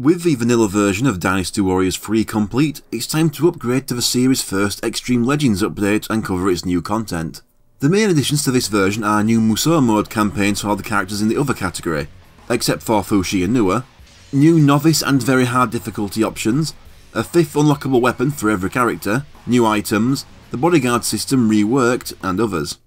With the vanilla version of Dynasty Warriors 3 complete, it's time to upgrade to the series' first Xtreme Legends update and cover its new content. The main additions to this version are new Musou mode campaigns for all the characters in the other category, except for Fu Xi and Nu Wa, new novice and very hard difficulty options, a fifth unlockable weapon for every character, new items, the bodyguard system reworked, and others.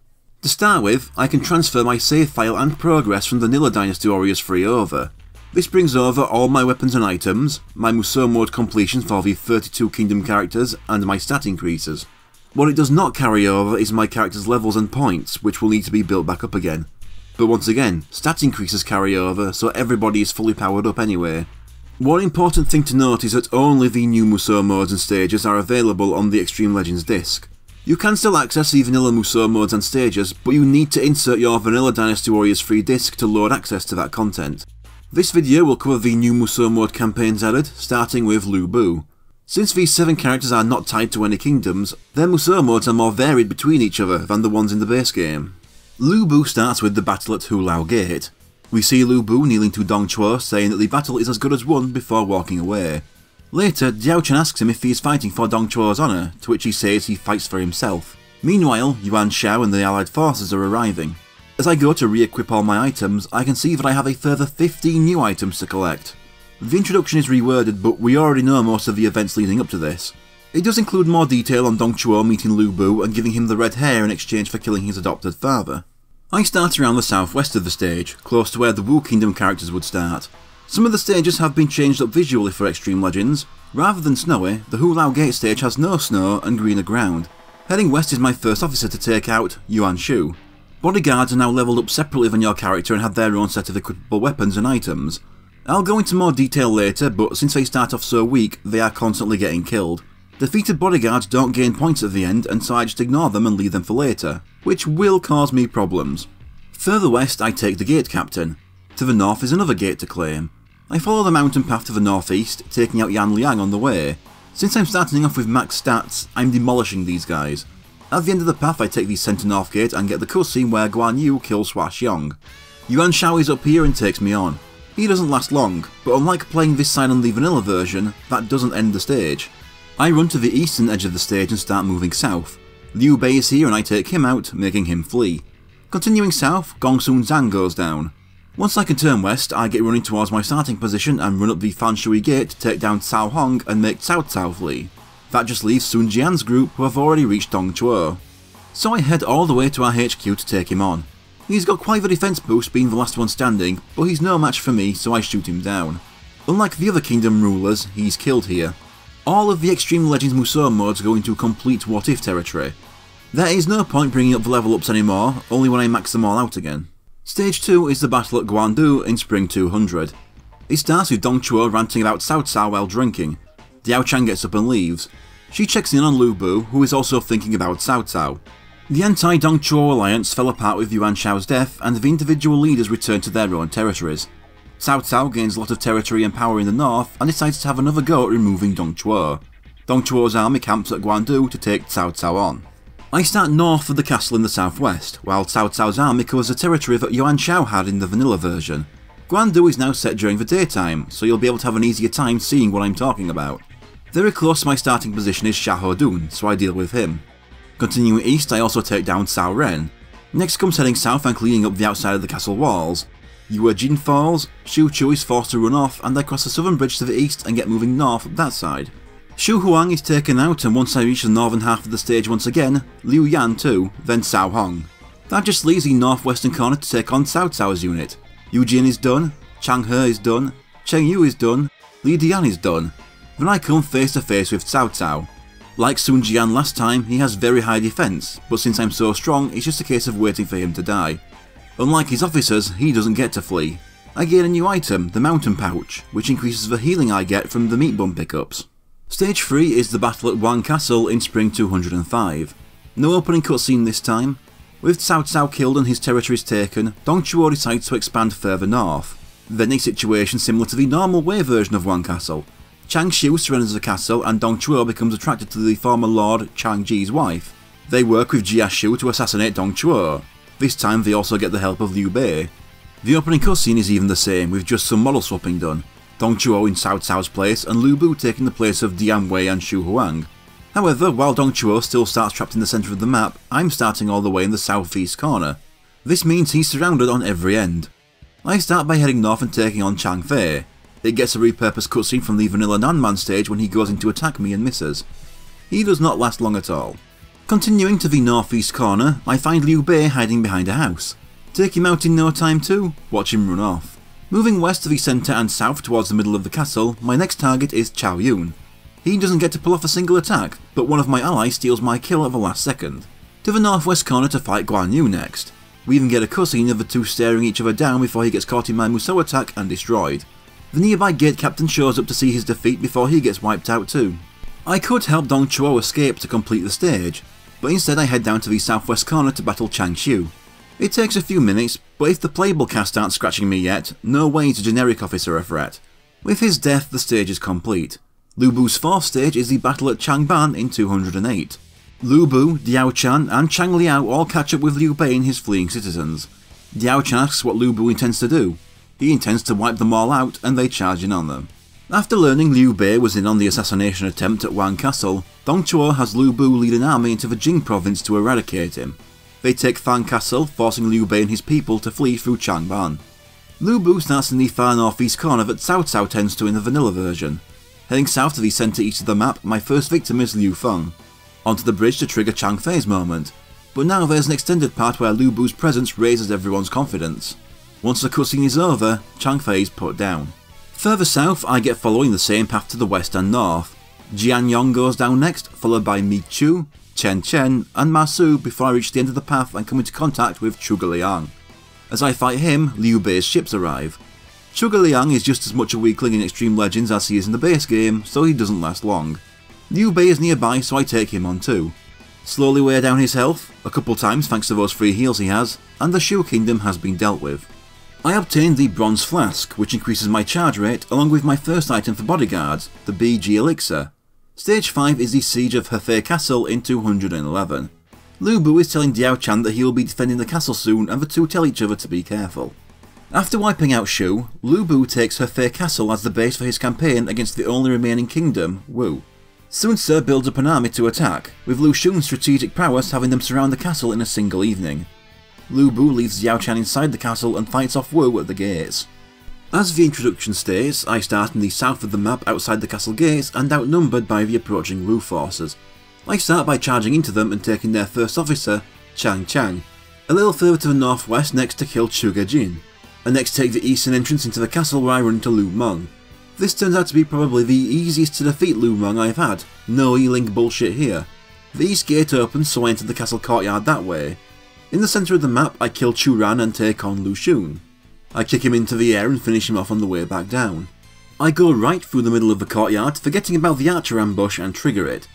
To start with, I can transfer my save file and progress from the Vanilla Dynasty Warriors 3 over, this brings over all my weapons and items, my Musou mode completions for the 32 kingdom characters, and my stat increases. What it does not carry over is my character's levels and points, which will need to be built back up again. But once again, stat increases carry over, so everybody is fully powered up anyway. One important thing to note is that only the new Musou modes and stages are available on the Xtreme Legends disc. You can still access the vanilla Musou modes and stages, but you need to insert your vanilla Dynasty Warriors 3 disc to load access to that content. This video will cover the new Musou mode campaigns added, starting with Lu Bu. Since these 7 characters are not tied to any kingdoms, their Musou modes are more varied between each other than the ones in the base game. Lu Bu starts with the battle at Hulao Gate. We see Lu Bu kneeling to Dong Chuo saying that the battle is as good as won before walking away. Later, Diao Chan asks him if he is fighting for Dong Chuo's honour, to which he says he fights for himself. Meanwhile, Yuan Shao and the allied forces are arriving. As I go to re-equip all my items, I can see that I have a further 15 new items to collect. The introduction is reworded, but we already know most of the events leading up to this. It does include more detail on Dong Chuo meeting Lu Bu and giving him the red hair in exchange for killing his adopted father. I start around the southwest of the stage, close to where the Wu Kingdom characters would start. Some of the stages have been changed up visually for Xtreme Legends. Rather than snowy, the Hulao Gate stage has no snow and greener ground. Heading west is my first officer to take out, Yuan Shu. Bodyguards are now leveled up separately than your character and have their own set of equipable weapons and items. I'll go into more detail later, but since they start off so weak, they are constantly getting killed. Defeated bodyguards don't gain points at the end, and so I just ignore them and leave them for later, which will cause me problems. Further west, I take the gate captain. To the north is another gate to claim. I follow the mountain path to the northeast, taking out Yan Liang on the way. Since I'm starting off with max stats, I'm demolishing these guys. At the end of the path I take the centre north gate and get the cutscene where Guan Yu kills Hua Xiong. Yuan Shao is up here and takes me on. He doesn't last long, but unlike playing this side on the vanilla version, that doesn't end the stage. I run to the eastern edge of the stage and start moving south. Liu Bei is here and I take him out, making him flee. Continuing south, Gongsun Zan goes down. Once I can turn west, I get running towards my starting position and run up the Fanshui gate to take down Cao Hong and make Cao Cao flee. That just leaves Sun Jian's group who have already reached Dong Chuo. So I head all the way to our HQ to take him on. He's got quite the defense boost being the last one standing, but he's no match for me so I shoot him down. Unlike the other kingdom rulers, he's killed here. All of the Xtreme Legends Musou modes go into complete what if territory. There is no point bringing up the level ups anymore, only when I max them all out again. Stage 2 is the battle at Guandu in Spring 200. It starts with Dong Chuo ranting about Cao Cao while drinking. Diao Chan gets up and leaves. She checks in on Lu Bu, who is also thinking about Cao Cao. The anti-Dong Chuo alliance fell apart with Yuan Shao's death, and the individual leaders returned to their own territories. Cao Cao gains a lot of territory and power in the north, and decides to have another go at removing Dong Chuo. Dong Chuo's army camps at Guandu to take Cao Cao on. I start north of the castle in the southwest, while Cao Cao's army covers the territory that Yuan Shao had in the vanilla version. Guandu is now set during the daytime, so you'll be able to have an easier time seeing what I'm talking about. Very close to my starting position is Xiahou Dun, so I deal with him. Continuing east, I also take down Cao Ren. Next comes heading south and cleaning up the outside of the castle walls. Yue Jin falls, Xu Chu is forced to run off, and I cross the southern bridge to the east and get moving north up that side. Xu Huang is taken out, and once I reach the northern half of the stage once again, Liu Yan too, then Cao Hong. That just leaves the northwestern corner to take on Cao Cao's unit. Yu Jin is done, Chang He is done, Cheng Yu is done, Li Dian is done, then I come face to face with Cao Cao. Like Sun Jian last time, he has very high defense, but since I'm so strong, it's just a case of waiting for him to die. Unlike his officers, he doesn't get to flee. I gain a new item, the Mountain Pouch, which increases the healing I get from the meat bun pickups. Stage 3 is the battle at Wang Castle in Spring 205. No opening cutscene this time. With Cao Cao killed and his territories taken, Dong Chuo decides to expand further north. Then a situation similar to the normal way version of Wang Castle, Chang Xiu surrenders the castle and Dong Chuo becomes attracted to the former Lord Chang Ji's wife. They work with Jia Shu to assassinate Dong Chuo. This time they also get the help of Liu Bei. The opening cutscene is even the same, with just some model swapping done. Dong Chuo in Cao Cao's place and Lu Bu taking the place of Dian Wei and Xu Huang. However, while Dong Chuo still starts trapped in the centre of the map, I'm starting all the way in the southeast corner. This means he's surrounded on every end. I start by heading north and taking on Chang Fei. It gets a repurposed cutscene from the vanilla Nanman stage when he goes in to attack me and misses. He does not last long at all. Continuing to the northeast corner, I find Liu Bei hiding behind a house. Take him out in no time too, watch him run off. Moving west to the centre and south towards the middle of the castle, my next target is Chao Yun. He doesn't get to pull off a single attack, but one of my allies steals my kill at the last second. To the northwest corner to fight Guan Yu next. We even get a cutscene of the two staring each other down before he gets caught in my Musou attack and destroyed. The nearby gate captain shows up to see his defeat before he gets wiped out too. I could help Dong Chuo escape to complete the stage, but instead I head down to the southwest corner to battle Chang Xiu. It takes a few minutes, but if the playable cast aren't scratching me yet, no way is a generic officer a threat. With his death, the stage is complete. Lu Bu's fourth stage is the battle at Changban in 208. Lu Bu, Diao Chan, and Chang Liao all catch up with Liu Bei and his fleeing citizens. Diao Chan asks what Lu Bu intends to do. He intends to wipe them all out, and they charge in on them. After learning Liu Bei was in on the assassination attempt at Wang Castle, Dong Chuo has Lu Bu lead an army into the Jing province to eradicate him. They take Fan Castle, forcing Liu Bei and his people to flee through Changban. Lu Bu starts in the far northeast corner that Cao Cao tends to in the vanilla version. Heading south to the centre east of the map, my first victim is Liu Feng. Onto the bridge to trigger Chang Fei's moment, but now there's an extended part where Lu Bu's presence raises everyone's confidence. Once the cutscene is over, Changfei is put down. Further south, I get following the same path to the west and north. Jianyong goes down next, followed by Mi Chu, Chen Chen, and Ma Su before I reach the end of the path and come into contact with Zhuge Liang. As I fight him, Liu Bei's ships arrive. Zhuge Liang is just as much a weakling in Xtreme Legends as he is in the base game, so he doesn't last long. Liu Bei is nearby, so I take him on too. Slowly wear down his health, a couple times thanks to those free heals he has, and the Shu Kingdom has been dealt with. I obtained the Bronze Flask, which increases my charge rate, along with my first item for bodyguards, the BG Elixir. Stage 5 is the Siege of Hefei Castle in 211. Lu Bu is telling Diao Chan that he will be defending the castle soon and the two tell each other to be careful. After wiping out Shu, Lu Bu takes Hefei Castle as the base for his campaign against the only remaining kingdom, Wu. Sun Ce builds up an army to attack, with Lu Xun's strategic prowess having them surround the castle in a single evening. Lu Bu leaves Diao Chan inside the castle and fights off Wu at the gates. As the introduction states, I start in the south of the map outside the castle gates and outnumbered by the approaching Wu forces. I start by charging into them and taking their first officer, Chang Chang, a little further to the northwest next to kill Zhuge Jin, and next take the eastern entrance into the castle where I run into Lu Meng. This turns out to be probably the easiest to defeat Lu Meng I've had, no E-Link bullshit here. The east gate opens so I enter the castle courtyard that way, in the centre of the map, I kill Chu Ran and take on Lu Xun. I kick him into the air and finish him off on the way back down. I go right through the middle of the courtyard, forgetting about the archer ambush and trigger it.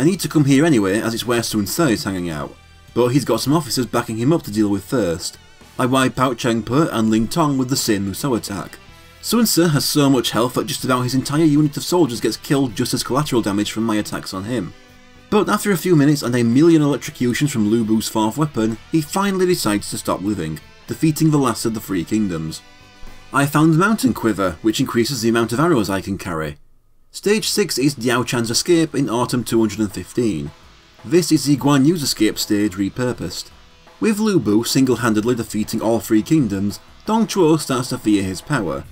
I need to come here anyway as it's where Sun Ce is hanging out, but he's got some officers backing him up to deal with first. I wipe out Cheng Pe and Ling Tong with the same Musou attack. Sun Ce has so much health that just about his entire unit of soldiers gets killed just as collateral damage from my attacks on him. But after a few minutes and a million electrocutions from Lu Bu's fourth weapon, he finally decides to stop living, defeating the last of the Three Kingdoms. I found Mountain Quiver, which increases the amount of arrows I can carry. Stage 6 is Diao Chan's escape in Autumn 215. This is the Guan Yu's escape stage repurposed. With Lu Bu single-handedly defeating all three kingdoms, Dong Chuo starts to fear his power.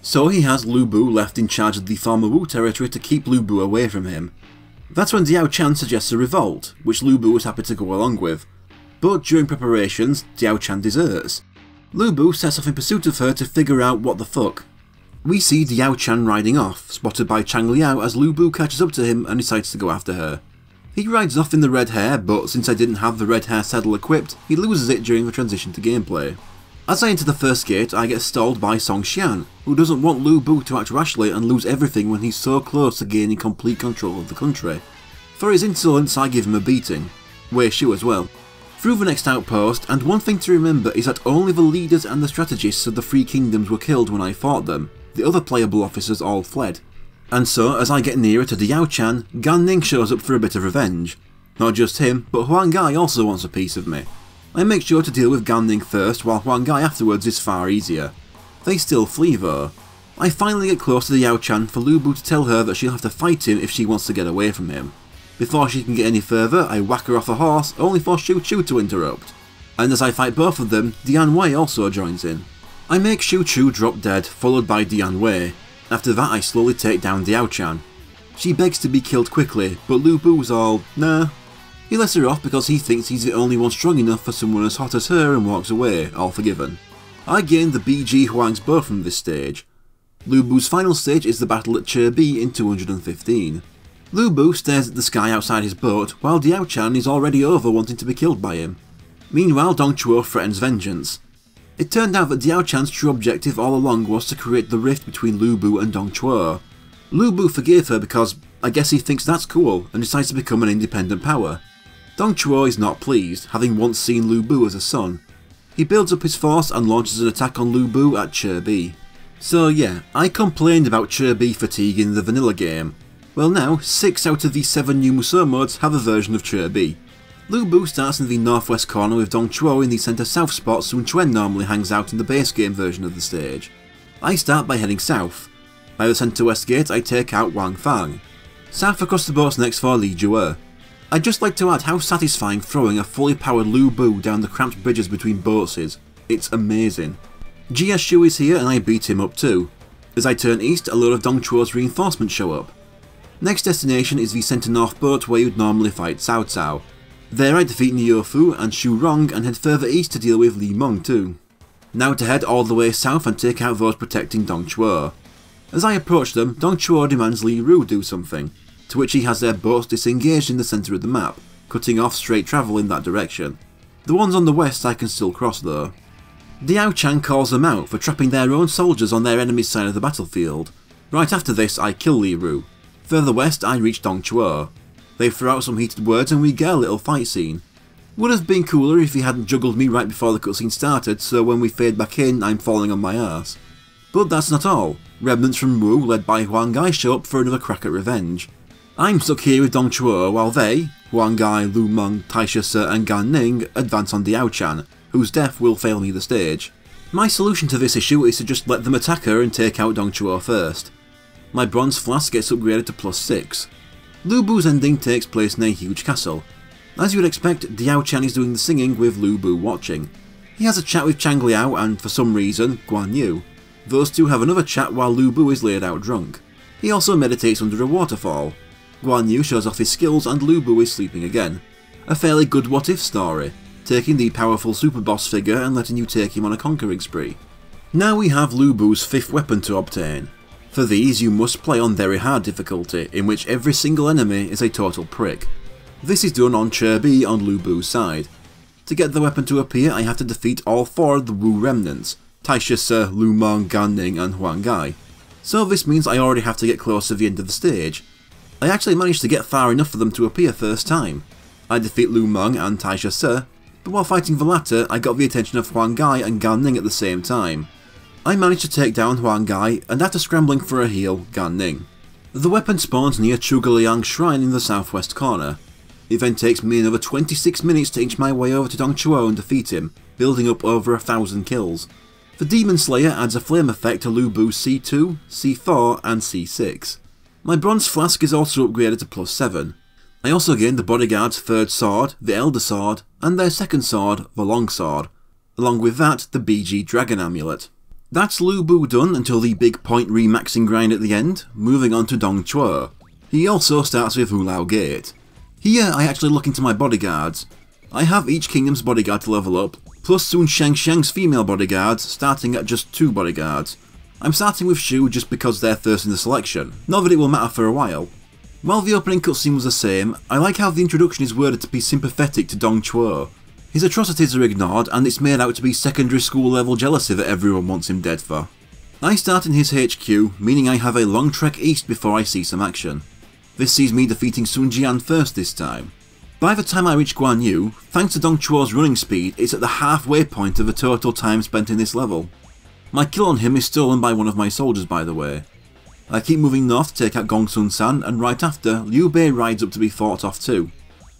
So he has Lu Bu left in charge of the former Wu territory to keep Lu Bu away from him, that's when Diao Chan suggests a revolt, which Lu Bu was happy to go along with. But during preparations, Diao Chan deserts. Lu Bu sets off in pursuit of her to figure out what the fuck. We see Diao Chan riding off, spotted by Chang Liao as Lu Bu catches up to him and decides to go after her. He rides off in the red hair, but since I didn't have the red hair saddle equipped, he loses it during the transition to gameplay. As I enter the first gate, I get stalled by Song Xian, who doesn't want Lu Bu to act rashly and lose everything when he's so close to gaining complete control of the country. For his insolence, I give him a beating. Wei Shu as well. Through the next outpost, and one thing to remember is that only the leaders and the strategists of the Three Kingdoms were killed when I fought them, the other playable officers all fled. And so, as I get nearer to Diao Chan, Gan Ning shows up for a bit of revenge. Not just him, but Huang Gai also wants a piece of me. I make sure to deal with Gan Ning first while Huang Gai afterwards is far easier. They still flee though. I finally get close to Diao Chan for Lu Bu to tell her that she'll have to fight him if she wants to get away from him. Before she can get any further, I whack her off a horse, only for Xu Chu to interrupt. And as I fight both of them, Dian Wei also joins in. I make Xu Chu drop dead, followed by Dian Wei. After that I slowly take down Diao Chan. She begs to be killed quickly, but Lu Bu's all, nah. He lets her off because he thinks he's the only one strong enough for someone as hot as her and walks away, all forgiven. I gain the BG Huang's bow from this stage. Lu Bu's final stage is the battle at Bi in 215. Lu Bu stares at the sky outside his boat, while Diao Chan is already over wanting to be killed by him. Meanwhile, Dong Chuo threatens vengeance. It turned out that Diao Chan's true objective all along was to create the rift between Lu Bu and Dong Chuo. Lu Bu forgave her because I guess he thinks that's cool and decides to become an independent power. Dong Chuo is not pleased, having once seen Lu Bu as a son. He builds up his force and launches an attack on Lu Bu at Bi. So yeah, I complained about Bi fatigue in the vanilla game, well now, 6 out of the 7 new Musou mods have a version of Bi. Lu Bu starts in the northwest corner with Dong Chuo in the centre south spot Sun Quan normally hangs out in the base game version of the stage. I start by heading south. By the centre west gate I take out Wang Fang. South across the boat's next for Li Jue. I'd just like to add how satisfying throwing a fully powered Lu Bu down the cramped bridges between boats is. It's amazing. Jia Shu is here and I beat him up too. As I turn east, a load of Dong Chuo's reinforcements show up. Next destination is the centre north boat where you'd normally fight Cao Cao. There I defeat Niu Fu and Xu Rong and head further east to deal with Li Meng too. Now to head all the way south and take out those protecting Dong Chuo. As I approach them, Dong Chuo demands Li Ru do something, to which he has their boats disengaged in the centre of the map, cutting off straight travel in that direction. The ones on the west I can still cross though. Diao Chan calls them out for trapping their own soldiers on their enemy's side of the battlefield. Right after this I kill Li Ru, Further west, I reach Dong Chuo. They throw out some heated words and we get a little fight scene. Would have been cooler if he hadn't juggled me right before the cutscene started, so when we fade back in, I'm falling on my ass. But that's not all. Remnants from Wu, led by Huang Gai, show up for another crack at revenge. I'm stuck here with Dong Chuo while they, Huang Gai, Lu Meng, Taishi Se and Gan Ning, advance on Diao Chan, whose death will fail me the stage. My solution to this issue is to just let them attack her and take out Dong Chuo first my bronze flask gets upgraded to plus 6. Lu Bu's ending takes place in a huge castle. As you would expect, Diao Chan is doing the singing with Lu Bu watching. He has a chat with Chang Liao and, for some reason, Guan Yu. Those two have another chat while Lu Bu is laid out drunk. He also meditates under a waterfall. Guan Yu shows off his skills and Lu Bu is sleeping again. A fairly good what if story, taking the powerful super boss figure and letting you take him on a conquering spree. Now we have Lu Bu's fifth weapon to obtain, for these you must play on very hard difficulty, in which every single enemy is a total prick. This is done on Cherby on Lu Bu's side. To get the weapon to appear I have to defeat all four of the Wu remnants, Taishi Se, Lu Meng, Gan Ning and Huang Gai. So this means I already have to get close to the end of the stage. I actually managed to get far enough for them to appear first time. I defeat Lu Meng and Taishi Se, but while fighting the latter I got the attention of Huang Gai and Gan Ning at the same time. I managed to take down Huang Gai and after scrambling for a heal, Gan Ning. The weapon spawns near Zhuge Shrine in the southwest corner. It then takes me another 26 minutes to inch my way over to Dong Chuo and defeat him, building up over a thousand kills. The Demon Slayer adds a flame effect to Lu Bu's C2, C4 and C6. My bronze flask is also upgraded to plus 7. I also gained the bodyguard's third sword, the Elder Sword, and their second sword, the Long Sword. Along with that, the BG Dragon Amulet. That's Lu Bu done until the big point remaxing grind at the end, moving on to Dong Chuo. He also starts with Hulao Gate. Here I actually look into my bodyguards. I have each kingdom's bodyguard to level up, plus Sun Shang Xiang's female bodyguards, starting at just two bodyguards. I'm starting with Shu just because they're first in the selection, not that it will matter for a while. While the opening cutscene was the same, I like how the introduction is worded to be sympathetic to Dong Chuo. His atrocities are ignored and it's made out to be secondary school level jealousy that everyone wants him dead for. I start in his HQ, meaning I have a long trek east before I see some action. This sees me defeating Sun Jian first this time. By the time I reach Guan Yu, thanks to Dong Chuo's running speed, it's at the halfway point of the total time spent in this level. My kill on him is stolen by one of my soldiers by the way. I keep moving north to take out Gongsun Zan and right after, Liu Bei rides up to be fought off too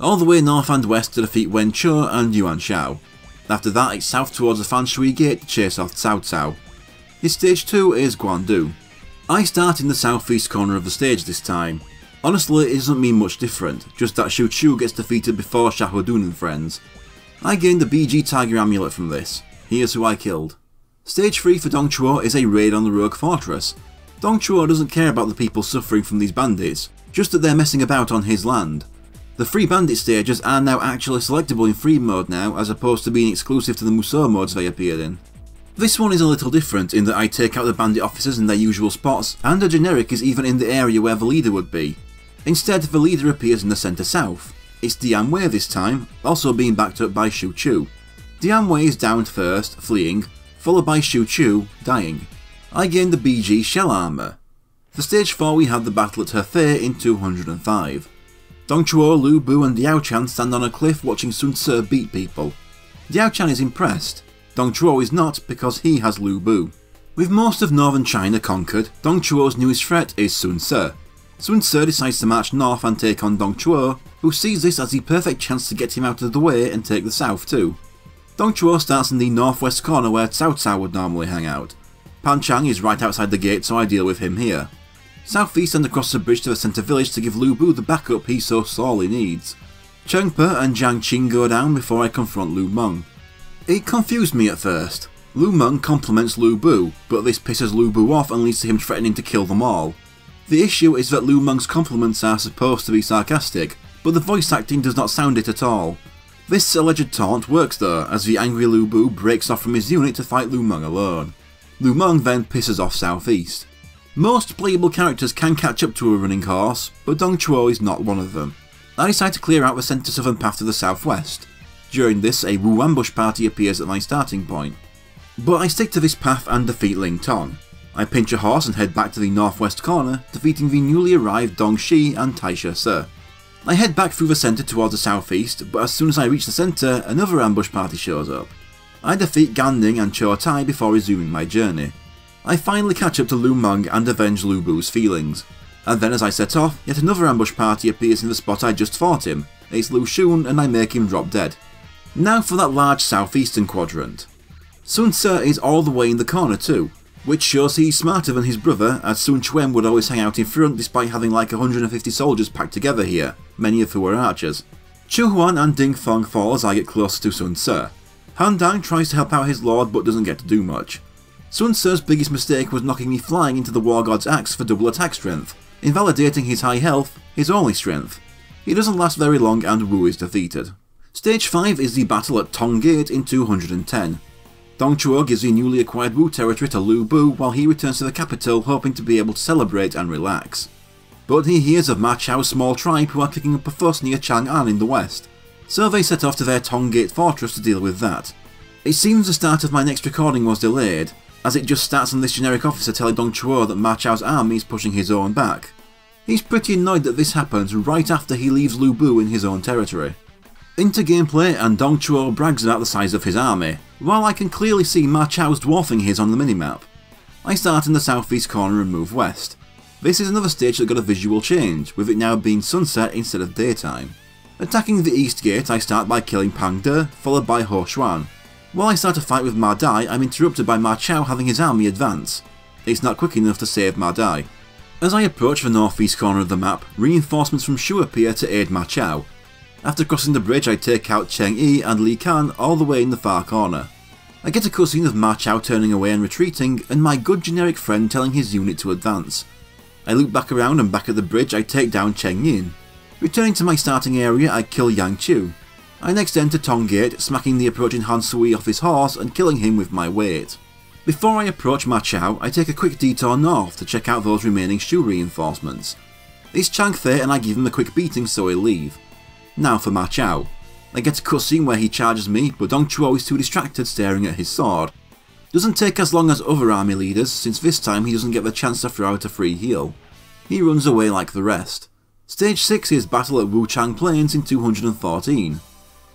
all the way north and west to defeat Wen Chou and Yuan Shao. After that it's south towards the Fan Shui Gate to chase off Cao Cao. His stage 2 is Guandu. I start in the southeast corner of the stage this time. Honestly, it doesn't mean much different, just that Xu Chu gets defeated before Xiahou and friends. I gained the BG Tiger Amulet from this. Here's who I killed. Stage 3 for Dong Chuo is a raid on the Rogue Fortress. Dong Chuo doesn't care about the people suffering from these bandits, just that they're messing about on his land. The free bandit stages are now actually selectable in free mode now as opposed to being exclusive to the Musou modes they appeared in. This one is a little different in that I take out the bandit officers in their usual spots and a generic is even in the area where the leader would be. Instead the leader appears in the centre south. It's Dian Wei this time, also being backed up by Xu Chu. Dian Wei is downed first, fleeing, followed by Xu Chu, dying. I gained the BG shell armour. For stage 4 we had the battle at Hefei in 205. Dong Chuo, Lu Bu and Diao Chan stand on a cliff watching Sun Ce beat people. Diao Chan is impressed, Dong Chuo is not because he has Lu Bu. With most of northern China conquered, Dong Chuo's newest threat is Sun Ce. Sun Ce decides to march north and take on Dong Chuo, who sees this as the perfect chance to get him out of the way and take the south too. Dong Chuo starts in the northwest corner where Cao Cao would normally hang out. Pan Chang is right outside the gate so I deal with him here. Southeast and across the bridge to the centre village to give Lu Bu the backup he so sorely needs. Cheng Pe and Jiang Qing go down before I confront Lu Meng. It confused me at first. Lu Meng compliments Lu Bu, but this pisses Lu Bu off and leads to him threatening to kill them all. The issue is that Lu Meng's compliments are supposed to be sarcastic, but the voice acting does not sound it at all. This alleged taunt works though, as the angry Lu Bu breaks off from his unit to fight Lu Meng alone. Lu Meng then pisses off southeast. Most playable characters can catch up to a running horse, but Dong Chuo is not one of them. I decide to clear out the centre southern path to the southwest. During this, a Wu ambush party appears at my starting point. But I stick to this path and defeat Ling Tong. I pinch a horse and head back to the northwest corner, defeating the newly arrived Dong Xi and Taishi Se. I head back through the centre towards the southeast, but as soon as I reach the centre, another ambush party shows up. I defeat Gan and Cho Tai before resuming my journey. I finally catch up to Lu Meng and avenge Lu Bu's feelings. And then as I set off, yet another ambush party appears in the spot I just fought him. It's Lu Xun and I make him drop dead. Now for that large southeastern quadrant. Sun Ce is all the way in the corner too, which shows he's smarter than his brother, as Sun Quan would always hang out in front despite having like 150 soldiers packed together here, many of who are archers. Chu Huan and Ding Feng fall as I get closer to Sun Ce. Han Dang tries to help out his lord but doesn't get to do much. Sun Ce's biggest mistake was knocking me flying into the War God's axe for double attack strength, invalidating his high health, his only strength. He doesn't last very long and Wu is defeated. Stage 5 is the battle at Tong Gate in 210. Dong Chuo gives the newly acquired Wu territory to Lu Bu while he returns to the capital hoping to be able to celebrate and relax. But he hears of Ma Chao's small tribe who are kicking up a fuss near Chang'an in the west, so they set off to their Tong Gate fortress to deal with that. It seems the start of my next recording was delayed, as it just starts on this generic officer telling Dong Chuo that Ma Chao's army is pushing his own back. He's pretty annoyed that this happens right after he leaves Lu Bu in his own territory. Into gameplay and Dong Chuo brags about the size of his army, while I can clearly see Ma Chao's dwarfing his on the minimap. I start in the southeast corner and move west. This is another stage that got a visual change, with it now being sunset instead of daytime. Attacking the east gate I start by killing Pang De, followed by Ho Xuan. While I start a fight with Ma Dai, I'm interrupted by Ma Chao having his army advance. It's not quick enough to save Ma Dai. As I approach the northeast corner of the map, reinforcements from Shu appear to aid Ma Chao, after crossing the bridge I take out Cheng Yi and Li Kan all the way in the far corner. I get a cutscene of Ma Chao turning away and retreating, and my good generic friend telling his unit to advance. I loop back around and back at the bridge I take down Cheng Yin. Returning to my starting area I kill Yang Chu. I next enter Tong Gate, smacking the approaching Han Sui off his horse and killing him with my weight. Before I approach Ma Chao, I take a quick detour north to check out those remaining Shu reinforcements. It's Chang Fei and I give him a quick beating so he'll leave. Now for Ma Chao. I get a cutscene where he charges me, but Dong Chuo is too distracted staring at his sword. Doesn't take as long as other army leaders, since this time he doesn't get the chance to throw out a free heal. He runs away like the rest. Stage 6 is Battle at Wuchang Plains in 214.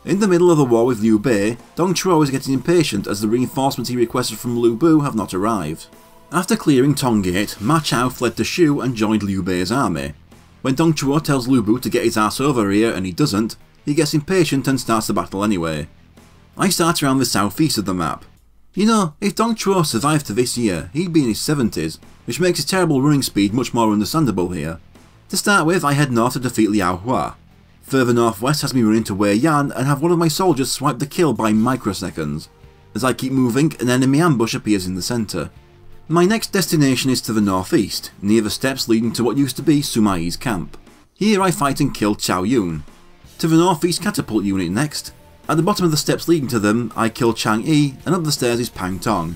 In the middle of the war with Liu Bei, Dong Chuo is getting impatient as the reinforcements he requested from Lu Bu have not arrived. After clearing Tong Gate, Ma Chao fled to Shu and joined Liu Bei's army, when Dong Chuo tells Lu Bu to get his ass over here and he doesn't, he gets impatient and starts the battle anyway. I start around the southeast of the map. You know, if Dong Chuo survived to this year, he'd be in his 70s, which makes his terrible running speed much more understandable here. To start with, I head north to defeat Liao Hua. Further northwest has me run into Wei Yan and have one of my soldiers swipe the kill by microseconds. As I keep moving, an enemy ambush appears in the centre. My next destination is to the northeast, near the steps leading to what used to be Sima Yi's camp. Here I fight and kill Chao Yun. To the northeast catapult unit next. At the bottom of the steps leading to them, I kill Chang Yi, and up the stairs is Pang Tong.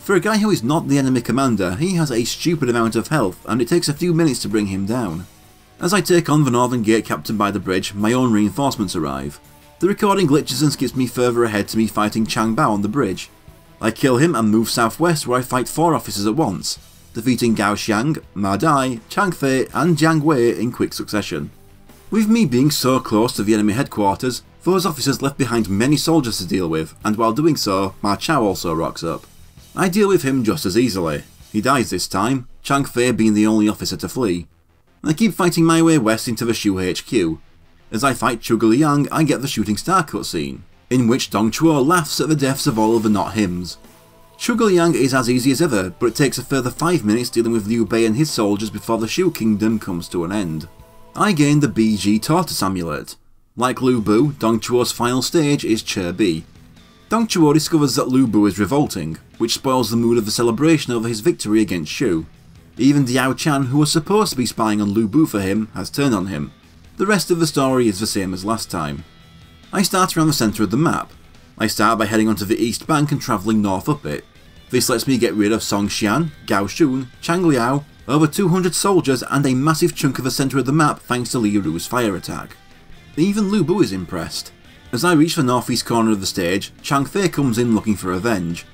For a guy who is not the enemy commander, he has a stupid amount of health, and it takes a few minutes to bring him down. As I take on the northern gate captained by the bridge, my own reinforcements arrive. The recording glitches and skips me further ahead to me fighting Chang Bao on the bridge. I kill him and move southwest where I fight four officers at once, defeating Gao Xiang, Ma Dai, Chang Fei and Jiang Wei in quick succession. With me being so close to the enemy headquarters, those officers left behind many soldiers to deal with, and while doing so, Ma Chao also rocks up. I deal with him just as easily. He dies this time, Chang Fei being the only officer to flee, I keep fighting my way west into the Shu HQ. As I fight Zhuge Liang, I get the Shooting Star cutscene, in which Dong Chuo laughs at the deaths of all of the not hims. Zhuge Liang is as easy as ever, but it takes a further 5 minutes dealing with Liu Bei and his soldiers before the Shu Kingdom comes to an end. I gain the BG Tortoise Amulet. Like Lu Bu, Dong Chuo's final stage is Che Bi. Dong Chuo discovers that Lu Bu is revolting, which spoils the mood of the celebration over his victory against Shu. Even Diao Chan, who was supposed to be spying on Lu Bu for him, has turned on him. The rest of the story is the same as last time. I start around the centre of the map. I start by heading onto the east bank and travelling north up it. This lets me get rid of Song Xian, Gao Shun, Chang Liao, over 200 soldiers and a massive chunk of the centre of the map thanks to Li Ru's fire attack. Even Lu Bu is impressed. As I reach the northeast corner of the stage, Chang Fei comes in looking for revenge.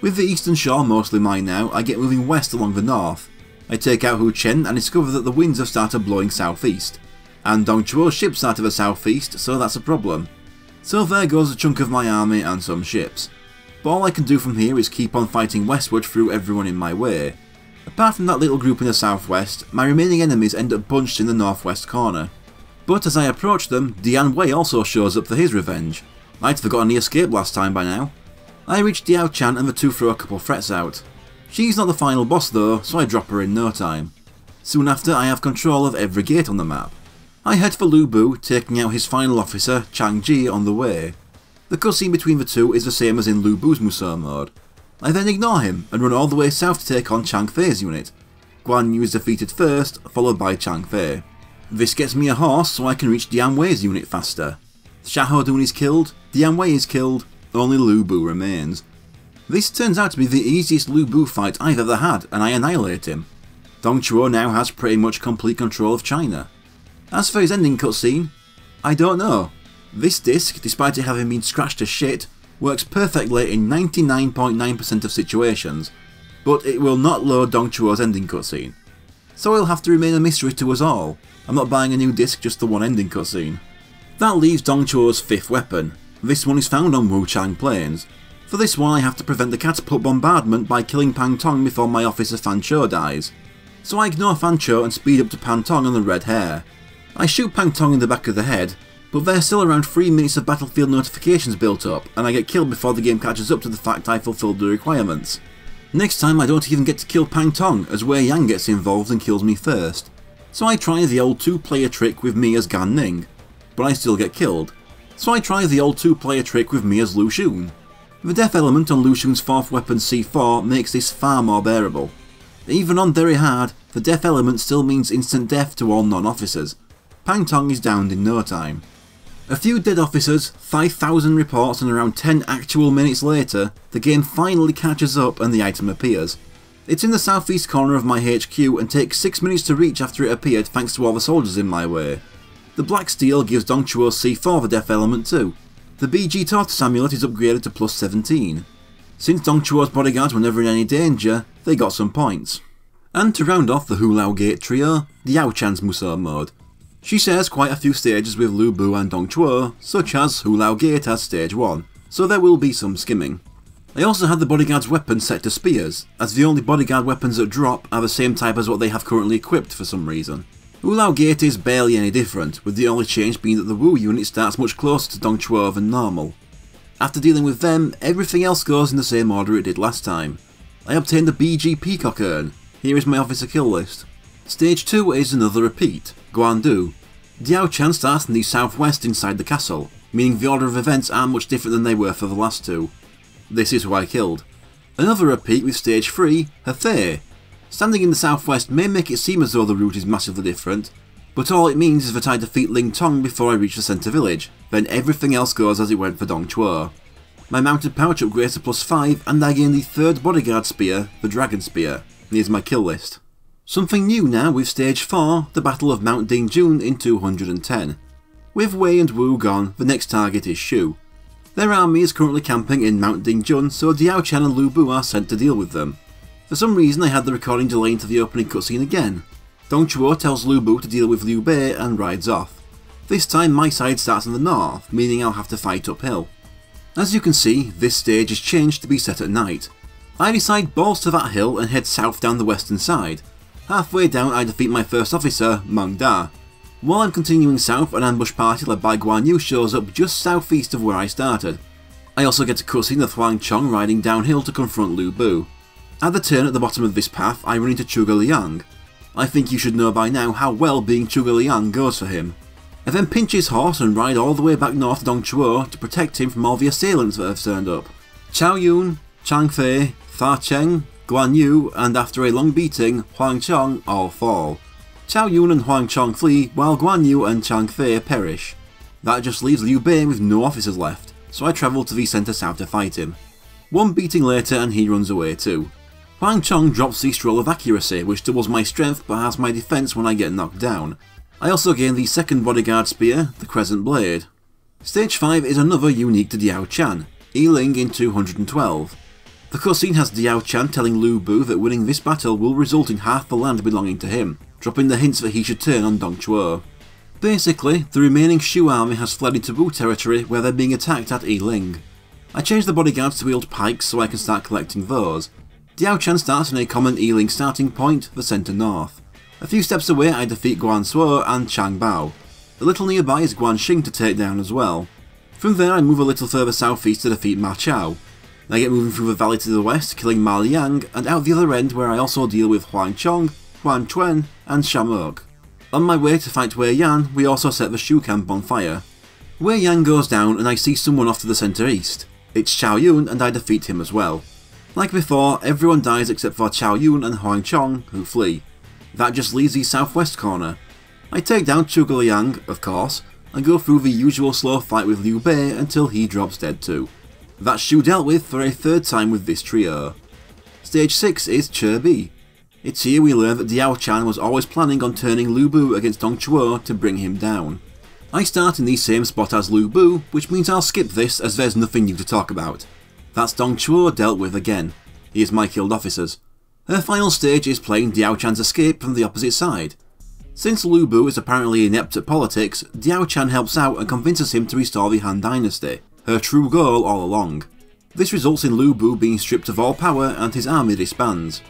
With the eastern shore mostly mine now, I get moving west along the north. I take out Hu Chen and discover that the winds have started blowing southeast. And Dong Chuo's ships are to the southeast, so that's a problem. So there goes a chunk of my army and some ships. But all I can do from here is keep on fighting westward through everyone in my way. Apart from that little group in the southwest, my remaining enemies end up bunched in the northwest corner. But as I approach them, Dian Wei also shows up for his revenge. I'd forgotten he escaped last time by now. I reach Diao Chan and the two throw a couple threats out. She's not the final boss though, so I drop her in no time. Soon after I have control of every gate on the map. I head for Lu Bu, taking out his final officer, Chang Ji, on the way. The cutscene between the two is the same as in Lu Bu's Musou mode. I then ignore him and run all the way south to take on Chang Fei's unit. Guan Yu is defeated first, followed by Chang Fei. This gets me a horse so I can reach Dian Wei's unit faster. Xiahou Dun is killed, Dian Wei is killed, only Lu Bu remains. This turns out to be the easiest Lu Bu fight I've ever had, and I annihilate him. Dong Chuo now has pretty much complete control of China. As for his ending cutscene, I don't know. This disc, despite it having been scratched to shit, works perfectly in 99.9% of situations, but it will not load Dong Chuo's ending cutscene. So it'll have to remain a mystery to us all. I'm not buying a new disc just the one ending cutscene. That leaves Dong Chuo's fifth weapon. This one is found on Wuchang Plains, for this one I have to prevent the catapult bombardment by killing Pang Tong before my officer Fan Cho dies. So I ignore Fan Cho and speed up to Pang Tong and the red hair. I shoot Pang Tong in the back of the head, but there's still around 3 minutes of battlefield notifications built up, and I get killed before the game catches up to the fact I fulfilled the requirements. Next time I don't even get to kill Pang Tong, as Wei Yan gets involved and kills me first. So I try the old two player trick with me as Gan Ning, but I still get killed. So I try the old two player trick with me as Lu Xun, the death element on Lu Xun's fourth weapon C4 makes this far more bearable. Even on very hard, the death element still means instant death to all non-officers. Pang Tong is downed in no time. A few dead officers, 5,000 reports and around 10 actual minutes later, the game finally catches up and the item appears. It's in the southeast corner of my HQ and takes 6 minutes to reach after it appeared thanks to all the soldiers in my way. The black steel gives Dong Chuo C4 the death element too, the BG Tortoise amulet is upgraded to plus 17. Since Dong Chuo's bodyguards were never in any danger, they got some points. And to round off the Hulao Gate trio, Diao Chan's Musou mode. She shares quite a few stages with Lu Bu and Dong Chuo, such as Hulao Gate as stage 1, so there will be some skimming. I also had the bodyguard's weapons set to spears, as the only bodyguard weapons that drop are the same type as what they have currently equipped for some reason. Hulao Gate is barely any different, with the only change being that the Wu unit starts much closer to Dong Chuo than normal. After dealing with them, everything else goes in the same order it did last time. I obtained the BG Peacock urn. Here is my officer kill list. Stage 2 is another repeat, Guandu. Diao Chan starts in the southwest inside the castle, meaning the order of events aren't much different than they were for the last two. This is who I killed. Another repeat with stage 3, Hefei. Standing in the southwest may make it seem as though the route is massively different, but all it means is that I defeat Ling Tong before I reach the centre village, then everything else goes as it went for Dong Chuo. My mounted pouch upgrades to plus 5 and I gain the third bodyguard spear, the Dragon Spear. Here's my kill list. Something new now with stage 4, the Battle of Mount Dingjun in 210. With Wei and Wu gone, the next target is Shu. Their army is currently camping in Mount Dingjun, so Diao Chan and Lu Bu are sent to deal with them. For some reason I had the recording delay into the opening cutscene again, Dong Chuo tells Lu Bu to deal with Liu Bei and rides off. This time my side starts in the north, meaning I'll have to fight uphill. As you can see, this stage is changed to be set at night. I decide balls to that hill and head south down the western side. Halfway down I defeat my first officer, Meng Da. While I'm continuing south, an ambush party led by Guan Yu shows up just southeast of where I started. I also get a cutscene of Huang Chong riding downhill to confront Lu Bu. At the turn at the bottom of this path, I run into Zhuge Liang, I think you should know by now how well being Zhuge Liang goes for him. I then pinch his horse and ride all the way back north to Dong Chuo to protect him from all the assailants that have turned up. Chao Yun, Chang Fei, Fa Cheng, Guan Yu, and after a long beating, Huang Chong all fall. Chao Yun and Huang Chong flee, while Guan Yu and Chang Fei perish. That just leaves Liu Bei with no officers left, so I travel to the centre south to fight him. One beating later and he runs away too. Huang Chong drops the Scroll of Accuracy, which doubles my strength but has my defense when I get knocked down. I also gain the second bodyguard spear, the Crescent Blade. Stage 5 is another unique to Diao Chan, Yiling in 212. The cutscene has Diao Chan telling Lu Bu that winning this battle will result in half the land belonging to him, dropping the hints that he should turn on Dong Chuo. Basically, the remaining Shu army has fled into Wu territory where they're being attacked at Yiling. I change the bodyguards to wield pikes so I can start collecting those, Diao Chan starts in a common Yiling starting point, the centre north. A few steps away I defeat Guan Suo and Chang Bao. A little nearby is Guan Xing to take down as well. From there I move a little further southeast to defeat Ma Chao. I get moving through the valley to the west, killing Ma Liang, and out the other end where I also deal with Huang Chong, Huan Chuen, and Shamok. On my way to fight Wei Yan, we also set the Shu camp on fire. Wei Yan goes down and I see someone off to the centre east. It's Chao Yun and I defeat him as well. Like before, everyone dies except for Chao Yun and Huang Chong, who flee. That just leaves the southwest corner. I take down Zhuge Liang, of course, and go through the usual slow fight with Liu Bei until he drops dead too. That's Shu dealt with for a third time with this trio. Stage 6 is Bi. It's here we learn that Diao Chan was always planning on turning Lu Bu against Dong Chuo to bring him down. I start in the same spot as Lu Bu, which means I'll skip this as there's nothing new to talk about. That's Dong Chuo dealt with again. He is my killed officers. Her final stage is playing Diao Chan's escape from the opposite side. Since Lu Bu is apparently inept at politics, Diao Chan helps out and convinces him to restore the Han Dynasty, her true goal all along. This results in Lu Bu being stripped of all power and his army disbands.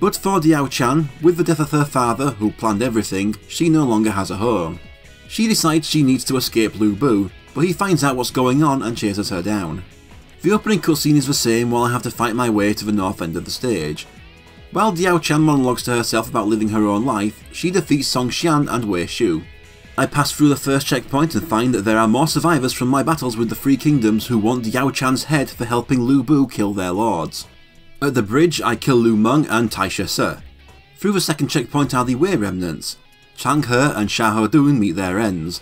But for Diao Chan, with the death of her father, who planned everything, she no longer has a home. She decides she needs to escape Lu Bu, but he finds out what's going on and chases her down. The opening cutscene is the same while I have to fight my way to the north end of the stage. While Diao Chan monologues to herself about living her own life, she defeats Song Xian and Wei Shu. I pass through the first checkpoint and find that there are more survivors from my battles with the Three Kingdoms who want Diao Chan's head for helping Lu Bu kill their lords. At the bridge, I kill Lu Meng and Tai Taishi Se. Through the second checkpoint are the Wei remnants. Chang He and Xiahou Dun meet their ends.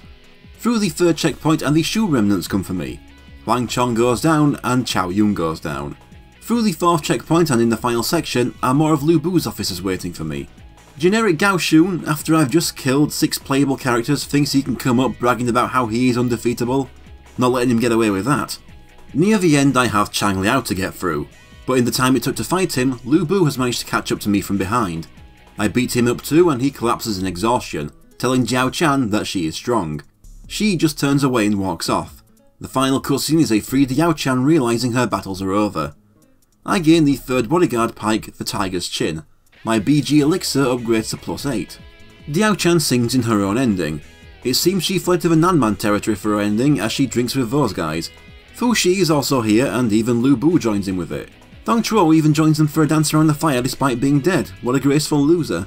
Through the third checkpoint and the Shu remnants come for me. Huang Chong goes down and Chao Yun goes down. Through the fourth checkpoint and in the final section are more of Lu Bu's officers waiting for me. Generic Gao Shun, after I've just killed six playable characters, thinks he can come up bragging about how he is undefeatable. Not letting him get away with that. Near the end I have Chang Liao to get through, but in the time it took to fight him, Lu Bu has managed to catch up to me from behind. I beat him up too and he collapses in exhaustion, telling Diao Chan that she is strong. She just turns away and walks off. The final cutscene is a free Diao Chan realising her battles are over. I gain the third bodyguard pike, the Tiger's Chin. My BG elixir upgrades to plus 8. Diao Chan sings in her own ending. It seems she fled to the Nanman territory for her ending as she drinks with those guys. Fu Xi is also here and even Lu Bu joins in with it. Dong Chuo even joins them for a dance around the fire despite being dead, what a graceful loser.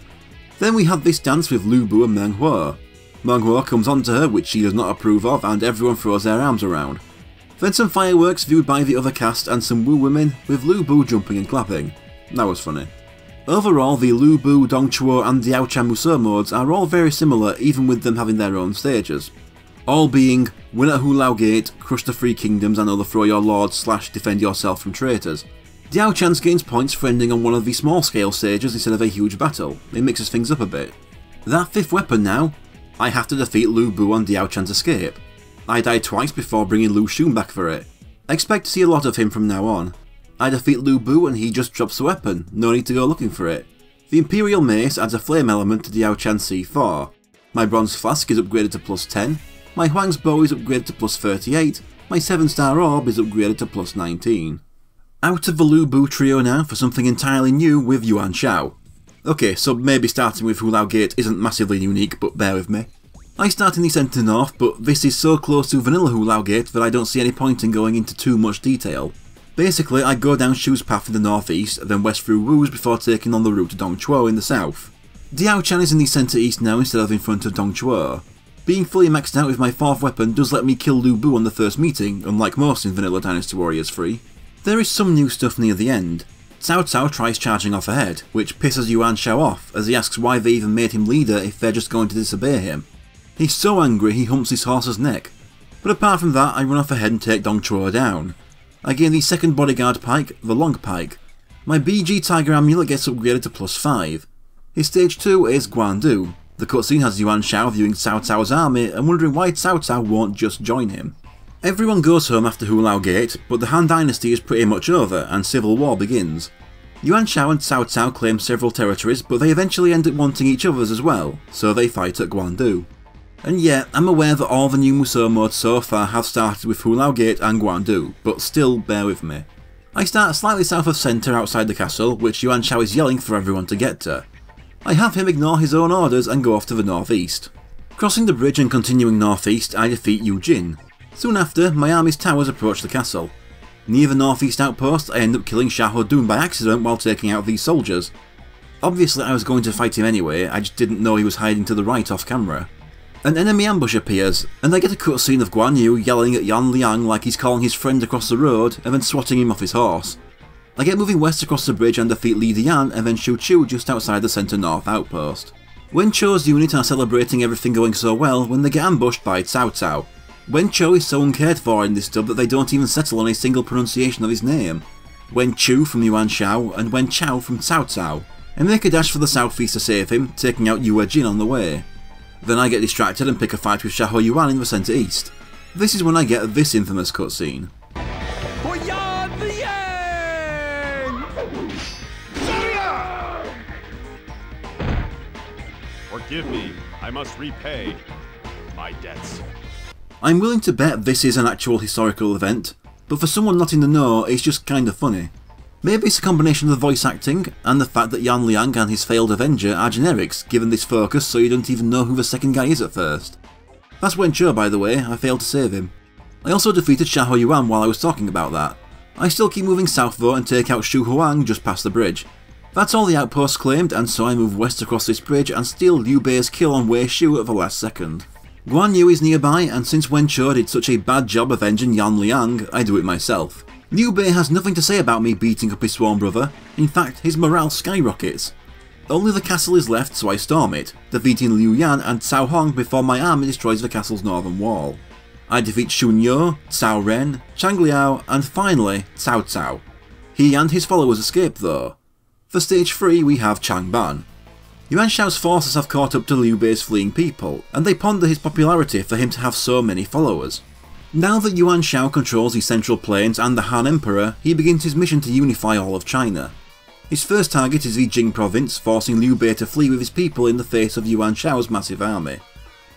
Then we have this dance with Lu Bu and Meng Huo. Meng Huo comes onto her which she does not approve of and everyone throws their arms around. Then some fireworks viewed by the other cast and some Wu women with Lu Bu jumping and clapping. That was funny. Overall, the Lu Bu, Dong Chuo and Diao Chan Musou modes are all very similar even with them having their own stages. All being win at Hulao Gate, crush the Three Kingdoms and overthrow your lord slash defend yourself from traitors. Diao Diaochan's gains points for ending on one of the small scale stages instead of a huge battle, it mixes things up a bit. That fifth weapon now, I have to defeat Lu Bu on Diao Chan's escape. I died twice before bringing Lu Xun back for it. I expect to see a lot of him from now on. I defeat Lu Bu and he just drops the weapon, no need to go looking for it. The Imperial Mace adds a flame element to Diao Chan C4. My Bronze Flask is upgraded to plus 10, my Huang's Bow is upgraded to plus 38, my 7 star Orb is upgraded to plus 19. Out of the Lu Bu trio now for something entirely new with Yuan Shao. Okay, so maybe starting with Hulao Gate isn't massively unique, but bear with me. I start in the centre north, but this is so close to vanilla Hulao Gate that I don't see any point in going into too much detail. Basically, I go down Shu's path in the northeast, then west through Wu's before taking on the route to Dongchuo in the south. Diao Chan is in the centre east now instead of in front of Dongchuo. Being fully maxed out with my fourth weapon does let me kill Lu Bu on the first meeting, unlike most in Vanilla Dynasty Warriors 3. There is some new stuff near the end. Cao Cao tries charging off ahead, which pisses Yuan Shao off, as he asks why they even made him leader if they're just going to disobey him. He's so angry he humps his horse's neck. But apart from that, I run off ahead and take Dong Chuo down. I gain the second bodyguard pike, the long pike. My BG Tiger amulet gets upgraded to plus 5. His stage 2 is Guandu, the cutscene has Yuan Shao viewing Cao Cao's army and wondering why Cao Cao won't just join him. Everyone goes home after Hulao Gate, but the Han Dynasty is pretty much over and civil war begins. Yuan Shao and Cao Cao claim several territories, but they eventually end up wanting each other's as well, so they fight at Guandu. And yeah, I'm aware that all the new Musou modes so far have started with Hulao Gate and Guandu, but still bear with me. I start slightly south of centre outside the castle, which Yuan Shao is yelling for everyone to get to, I have him ignore his own orders and go off to the northeast. Crossing the bridge and continuing northeast, I defeat Yu Jin. Soon after, my army's towers approach the castle. Near the northeast outpost, I end up killing Xiahou Dun by accident while taking out these soldiers. Obviously I was going to fight him anyway, I just didn't know he was hiding to the right off camera. An enemy ambush appears, and I get a cutscene of Guan Yu yelling at Yan Liang like he's calling his friend across the road and then swatting him off his horse. I get moving west across the bridge and defeat Li Dian and then Xu Chu just outside the centre north outpost. Wen Chou's unit are celebrating everything going so well when they get ambushed by Cao Cao. Wen Chou is so uncared for in this dub that they don't even settle on a single pronunciation of his name. Wen Chu from Yuan Shao and Wen Chao from Cao Cao, and make a dash for the southeast to save him, taking out Yue Jin on the way. Then I get distracted and pick a fight with Xiahou Yuan in the centre east. This is when I get this infamous cutscene. Forgive me, I must repay my debts. I'm willing to bet this is an actual historical event, but for someone not in the know, it's just kinda funny. Maybe it's a combination of the voice acting, and the fact that Yan Liang and his failed Avenger are generics, given this focus so you don't even know who the second guy is at first. That's Wen Chou by the way, I failed to save him. I also defeated Xiahou Yuan while I was talking about that. I still keep moving south though and take out Xu Huang just past the bridge, that's all the outposts claimed, and so I move west across this bridge and steal Liu Bei's kill on Wei Shu at the last second. Guan Yu is nearby, and since Wen Chou did such a bad job avenging Yan Liang, I do it myself. Liu Bei has nothing to say about me beating up his sworn brother, in fact his morale skyrockets. Only the castle is left so I storm it, defeating Liu Yan and Cao Hong before my army destroys the castle's northern wall. I defeat Xun Yu, Cao Ren, Chang Liao, and finally Cao Cao. He and his followers escape though, for stage 3 we have Chang Ban. Yuan Shao's forces have caught up to Liu Bei's fleeing people, and they ponder his popularity for him to have so many followers. Now that Yuan Shao controls the Central Plains and the Han Emperor, he begins his mission to unify all of China. His first target is the Jing province, forcing Liu Bei to flee with his people in the face of Yuan Shao's massive army.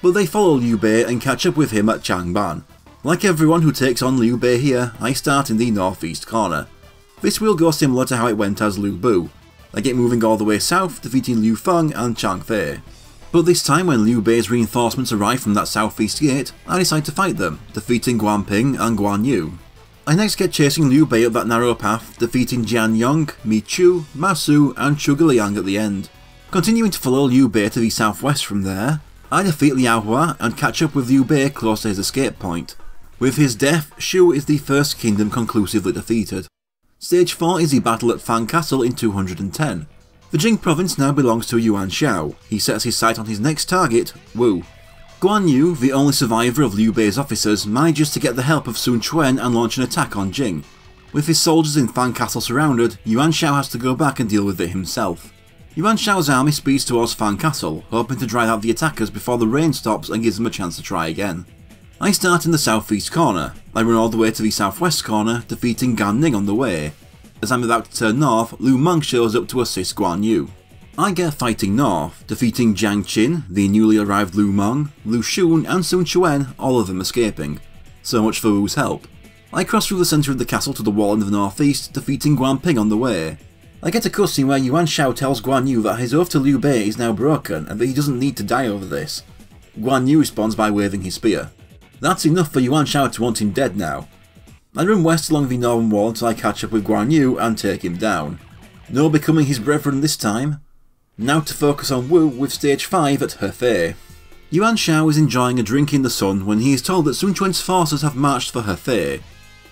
But they follow Liu Bei and catch up with him at Changban. Like everyone who takes on Liu Bei here, I start in the northeast corner. This will go similar to how it went as Lu Bu, I get moving all the way south, defeating Liu Feng and Chang Fei. But this time when Liu Bei's reinforcements arrive from that southeast gate, I decide to fight them, defeating Guan Ping and Guan Yu. I next get chasing Liu Bei up that narrow path, defeating Jian Yong, Mi Chu, Ma Su, and Zhuge Liang at the end. Continuing to follow Liu Bei to the southwest from there, I defeat Liao Hua and catch up with Liu Bei close to his escape point. With his death, Shu is the first kingdom conclusively defeated. Stage 4 is the battle at Fan Castle in 210. The Jing province now belongs to Yuan Shao. He sets his sight on his next target, Wu. Guan Yu, the only survivor of Liu Bei's officers, manages to get the help of Sun Quan and launch an attack on Jing. With his soldiers in Fan Castle surrounded, Yuan Shao has to go back and deal with it himself. Yuan Shao's army speeds towards Fan Castle, hoping to drive out the attackers before the rain stops and gives them a chance to try again. I start in the southeast corner. I run all the way to the southwest corner, defeating Gan Ning on the way. As I'm about to turn north, Lu Meng shows up to assist Guan Yu. I get fighting north, defeating Jiang Qin, the newly arrived Lu Meng, Lu Xun and Sun Quan, all of them escaping. So much for Wu's help. I cross through the centre of the castle to the wall in the northeast, defeating Guan Ping on the way. I get a cutscene where Yuan Shao tells Guan Yu that his oath to Liu Bei is now broken and that he doesn't need to die over this. Guan Yu responds by waving his spear. That's enough for Yuan Shao to want him dead now. I run west along the northern wall until I catch up with Guan Yu and take him down. No becoming his brethren this time. Now to focus on Wu with stage 5 at Hefei. Yuan Shao is enjoying a drink in the sun when he is told that Sun Quan's forces have marched for Hefei.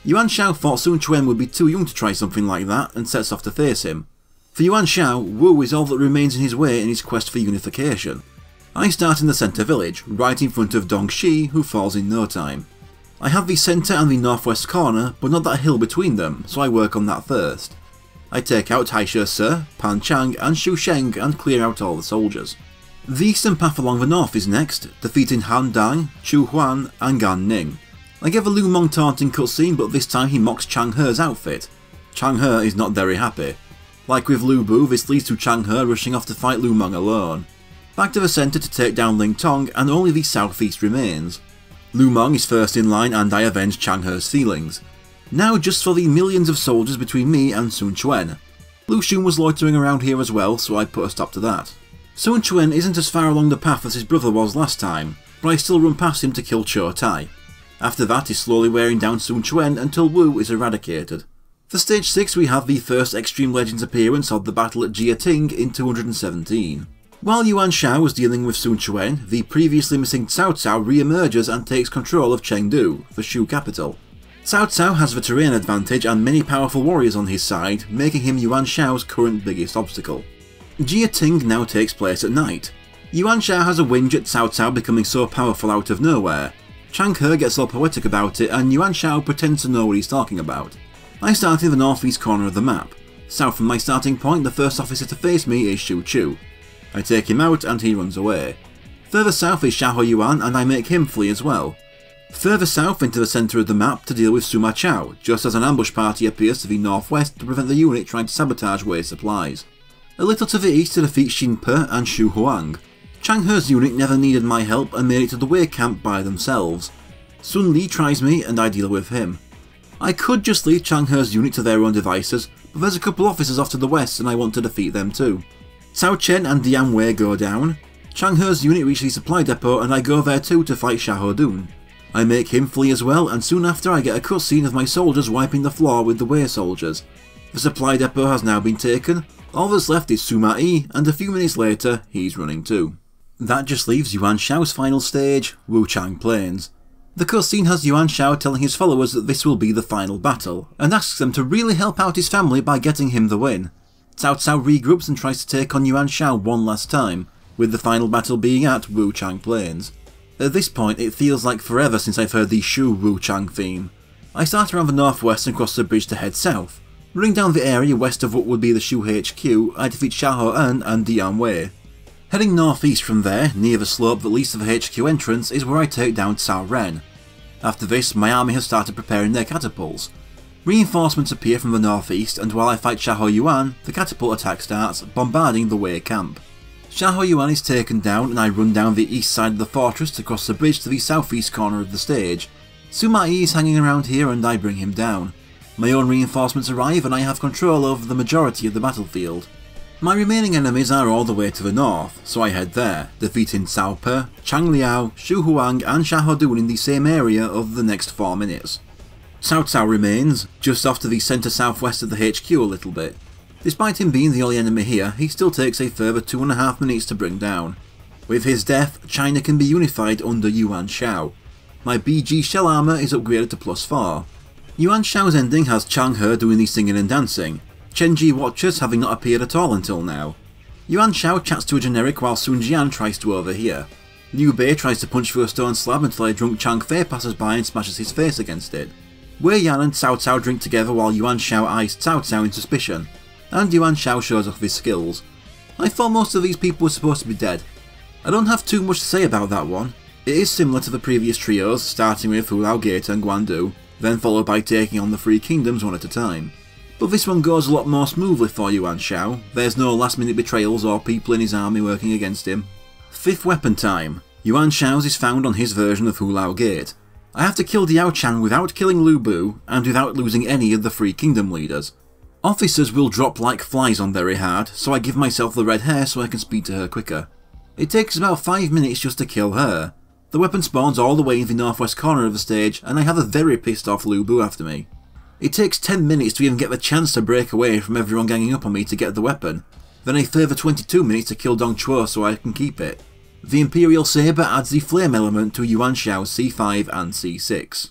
Yuan Shao thought Sun Quan would be too young to try something like that and sets off to face him. For Yuan Shao, Wu is all that remains in his way in his quest for unification. I start in the centre village, right in front of Dong Xi, who falls in no time. I have the centre and the northwest corner, but not that hill between them, so I work on that first. I take out Taishi Se, Pan Chang and Xu Sheng and clear out all the soldiers. The eastern path along the north is next, defeating Han Dang, Chu Huan and Gan Ning. I give a Lu Meng taunting cutscene but this time he mocks Chang He's outfit. Chang He is not very happy. Like with Lu Bu, this leads to Chang He rushing off to fight Lu Meng alone. Back to the centre to take down Ling Tong and only the southeast remains. Lu Meng is first in line and I avenge Chang He's feelings. Now just for the millions of soldiers between me and Sun Quan. Lu Xun was loitering around here as well, so I put a stop to that. Sun Quan isn't as far along the path as his brother was last time, but I still run past him to kill Cho Tai. After that he's slowly wearing down Sun Quan until Wu is eradicated. For stage 6 we have the first Xtreme Legends appearance of the battle at Jia Ting in 217. While Yuan Shao was dealing with Sun Quan, the previously missing Cao Cao re-emerges and takes control of Chengdu, the Shu capital. Cao Cao has the terrain advantage and many powerful warriors on his side, making him Yuan Shao's current biggest obstacle. Jia Ting now takes place at night. Yuan Shao has a whinge at Cao Cao becoming so powerful out of nowhere. Chang He gets all poetic about it and Yuan Shao pretends to know what he's talking about. I start in the northeast corner of the map. South from my starting point, the first officer to face me is Xu Chu. I take him out and he runs away. Further south is Xiahou Yuan and I make him flee as well. Further south into the centre of the map to deal with Sima Chao, just as an ambush party appears to the northwest to prevent the unit trying to sabotage Wei supplies. A little to the east to defeat Xin Pe and Xu Huang. Chang He's unit never needed my help and made it to the Wei camp by themselves. Sun Li tries me and I deal with him. I could just leave Chang He's unit to their own devices, but there's a couple officers off to the west and I want to defeat them too. Cao Chen and Dian Wei go down. Chang He's unit reach the supply depot and I go there too to fight Xiahou. I make him flee as well and soon after I get a cutscene of my soldiers wiping the floor with the Wei soldiers. The supply depot has now been taken, all that's left is Sima Yi and a few minutes later he's running too. That just leaves Yuan Shao's final stage, Wuchang Plains. The cutscene has Yuan Shao telling his followers that this will be the final battle, and asks them to really help out his family by getting him the win. Cao Cao regroups and tries to take on Yuan Shao one last time, with the final battle being at Wuchang Plains. At this point, it feels like forever since I've heard the Shu Wuchang theme. I start around the northwest and cross the bridge to head south. Running down the area west of what would be the Shu HQ, I defeat Xiahou En and Dian Wei. Heading northeast from there, near the slope that leads to the HQ entrance, is where I take down Cao Ren. After this, my army has started preparing their catapults, Reinforcements appear from the northeast, and while I fight Xiahou Yuan, the catapult attack starts, bombarding the Wei camp. Xiahou Yuan is taken down, and I run down the east side of the fortress to cross the bridge to the southeast corner of the stage. Sima Yi is hanging around here, and I bring him down. My own reinforcements arrive, and I have control over the majority of the battlefield. My remaining enemies are all the way to the north, so I head there, defeating Cao Pe, Chang Liao, Xu Huang and Xiahou Dun in the same area over the next 4 minutes. Cao Cao remains, just off to the centre-southwest of the HQ a little bit. Despite him being the only enemy here, he still takes a further two and a half minutes to bring down. With his death, China can be unified under Yuan Shao. My BG shell armour is upgraded to plus 4. Yuan Shao's ending has Chang He doing the singing and dancing, Chen Ji watchers having not appeared at all until now. Yuan Shao chats to a generic while Sun Jian tries to overhear. Liu Bei tries to punch through a stone slab until a drunk Chang Fei passes by and smashes his face against it. Wei Yan and Cao Cao drink together while Yuan Shao eyes Cao Cao in suspicion, and Yuan Shao shows off his skills. I thought most of these people were supposed to be dead. I don't have too much to say about that one. It is similar to the previous trios, starting with Hulao Gate and Guandu, then followed by taking on the three kingdoms one at a time. But this one goes a lot more smoothly for Yuan Shao, there's no last minute betrayals or people in his army working against him. Fifth weapon time. Yuan Shao's is found on his version of Hulao Gate. I have to kill Diao Chan without killing Lu Bu, and without losing any of the three kingdom leaders. Officers will drop like flies on very hard, so I give myself the red hair so I can speed to her quicker. It takes about 5 minutes just to kill her. The weapon spawns all the way in the northwest corner of the stage, and I have a very pissed off Lu Bu after me. It takes 10 minutes to even get the chance to break away from everyone ganging up on me to get the weapon, then a further 22 minutes to kill Dong Chuo so I can keep it. The Imperial Sabre adds the flame element to Yuan Shao's C5 and C6.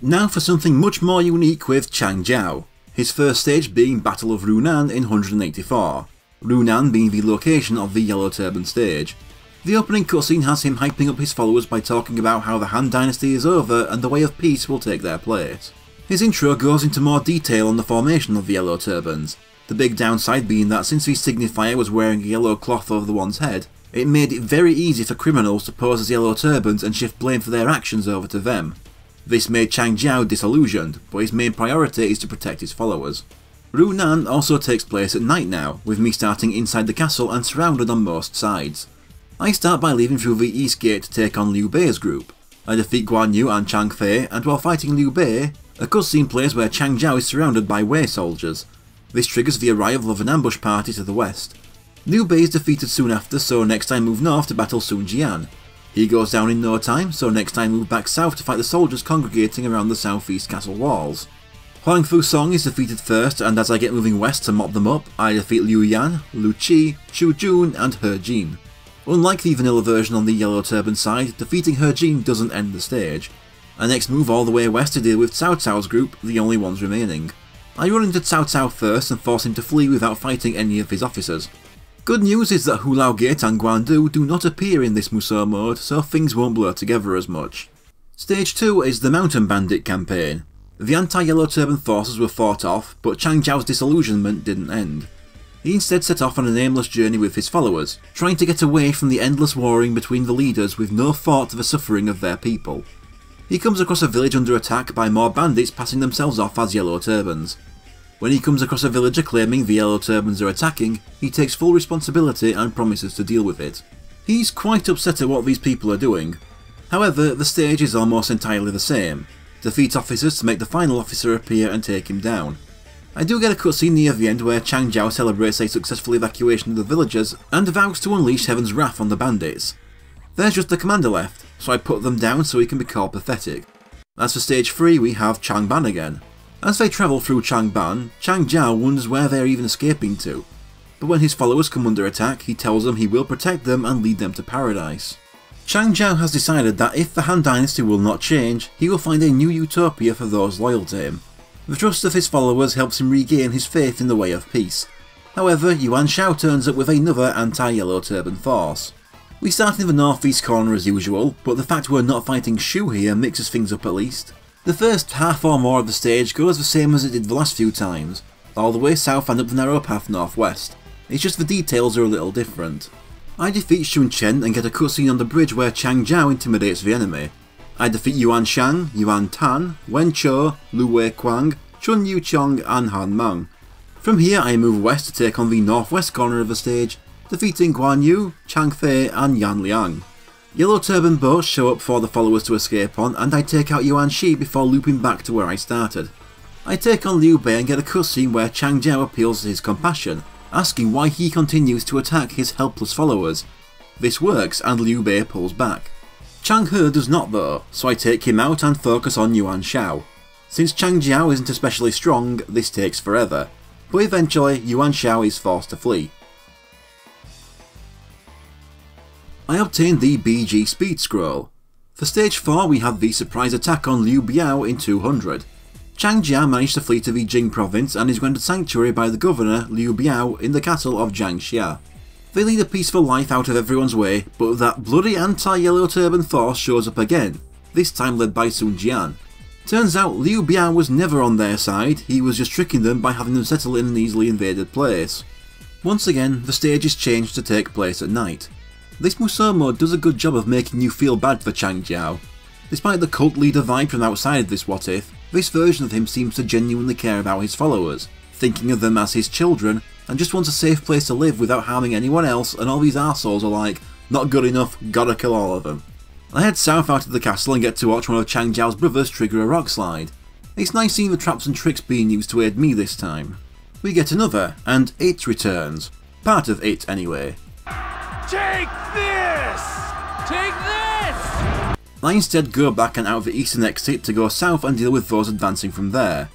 Now for something much more unique with Chang Jiao, his first stage being Battle of Runan in 184, Runan being the location of the Yellow Turban stage. The opening cutscene has him hyping up his followers by talking about how the Han Dynasty is over and the Way of Peace will take their place. His intro goes into more detail on the formation of the Yellow Turbans, the big downside being that since the signifier was wearing a yellow cloth over the one's head, it made it very easy for criminals to pose as yellow turbans and shift blame for their actions over to them. This made Chang Jiao disillusioned, but his main priority is to protect his followers. Runan also takes place at night now, with me starting inside the castle and surrounded on most sides. I start by leaving through the east gate to take on Liu Bei's group. I defeat Guan Yu and Chang Fei, and while fighting Liu Bei, a cutscene plays where Chang Jiao is surrounded by Wei soldiers. This triggers the arrival of an ambush party to the west. Liu Bei is defeated soon after, so next time move north to battle Sun Jian. He goes down in no time, so next time move back south to fight the soldiers congregating around the southeast castle walls. Huang Fu Song is defeated first, and as I get moving west to mop them up, I defeat Liu Yan, Lu Qi, Chu Jun, and He Jin. Unlike the vanilla version on the Yellow Turban side, defeating He Jin doesn't end the stage. I next move all the way west to deal with Cao Cao's group, the only ones remaining. I run into Cao Cao first and force him to flee without fighting any of his officers. Good news is that Hulao Gate and Guandu do not appear in this Musou mode, so things won't blur together as much. Stage 2 is the Mountain Bandit campaign. The anti-Yellow Turban forces were fought off, but Chang Jiao's disillusionment didn't end. He instead set off on an aimless journey with his followers, trying to get away from the endless warring between the leaders with no thought to the suffering of their people. He comes across a village under attack by more bandits passing themselves off as Yellow Turbans. When he comes across a villager claiming the Yellow Turbans are attacking, he takes full responsibility and promises to deal with it. He's quite upset at what these people are doing. However, the stage is almost entirely the same. Defeat officers to make the final officer appear and take him down. I do get a cutscene near the end where Chang Jiao celebrates a successful evacuation of the villagers and vows to unleash Heaven's wrath on the bandits. There's just the commander left, so I put them down so he can be called pathetic. As for stage 3 we have Changban again. As they travel through Changban, Chang Jiao wonders where they are even escaping to. But when his followers come under attack, he tells them he will protect them and lead them to paradise. Chang Jiao has decided that if the Han Dynasty will not change, he will find a new utopia for those loyal to him. The trust of his followers helps him regain his faith in the way of peace. However, Yuan Shao turns up with another anti-Yellow Turban force. We start in the northeast corner as usual, but the fact we're not fighting Shu here mixes things up at least. The first half or more of the stage goes the same as it did the last few times, all the way south and up the narrow path northwest. It's just the details are a little different. I defeat Shun Chen and get a cutscene on the bridge where Chang Jiao intimidates the enemy. I defeat Yuan Shang, Yuan Tan, Wen Cho, Lu Wei Kuang, Chun Yu Chong and Han Mang. From here I move west to take on the northwest corner of the stage defeating Guan Yu, Chang Fei and Yan Liang. Yellow Turban boats show up for the followers to escape on and I take out Yuan Shi before looping back to where I started. I take on Liu Bei and get a cutscene where Chang Jiao appeals to his compassion, asking why he continues to attack his helpless followers. This works and Liu Bei pulls back. Chang He does not though, so I take him out and focus on Yuan Shao. Since Chang Jiao isn't especially strong, this takes forever, but eventually Yuan Shao is forced to flee. I obtained the BG Speed Scroll. For stage 4 we have the surprise attack on Liu Biao in 200. Chang Jia managed to flee to the Jing province and is granted sanctuary by the governor Liu Biao in the castle of Jiangxia. They lead a peaceful life out of everyone's way, but that bloody anti-yellow turban force shows up again, this time led by Sun Jian. Turns out Liu Biao was never on their side, he was just tricking them by having them settle in an easily invaded place. Once again, the stage is changed to take place at night. This Musou mode does a good job of making you feel bad for Chang Jiao. Despite the cult leader vibe from outside this what if, this version of him seems to genuinely care about his followers, thinking of them as his children, and just wants a safe place to live without harming anyone else and all these assholes are like, not good enough, gotta kill all of them. I head south out of the castle and get to watch one of Chang Jiao's brothers trigger a rock slide. It's nice seeing the traps and tricks being used to aid me this time. We get another, and it returns. Part of it, anyway. Take this! Take this! I instead go back and out of the eastern exit to go south and deal with those advancing from there.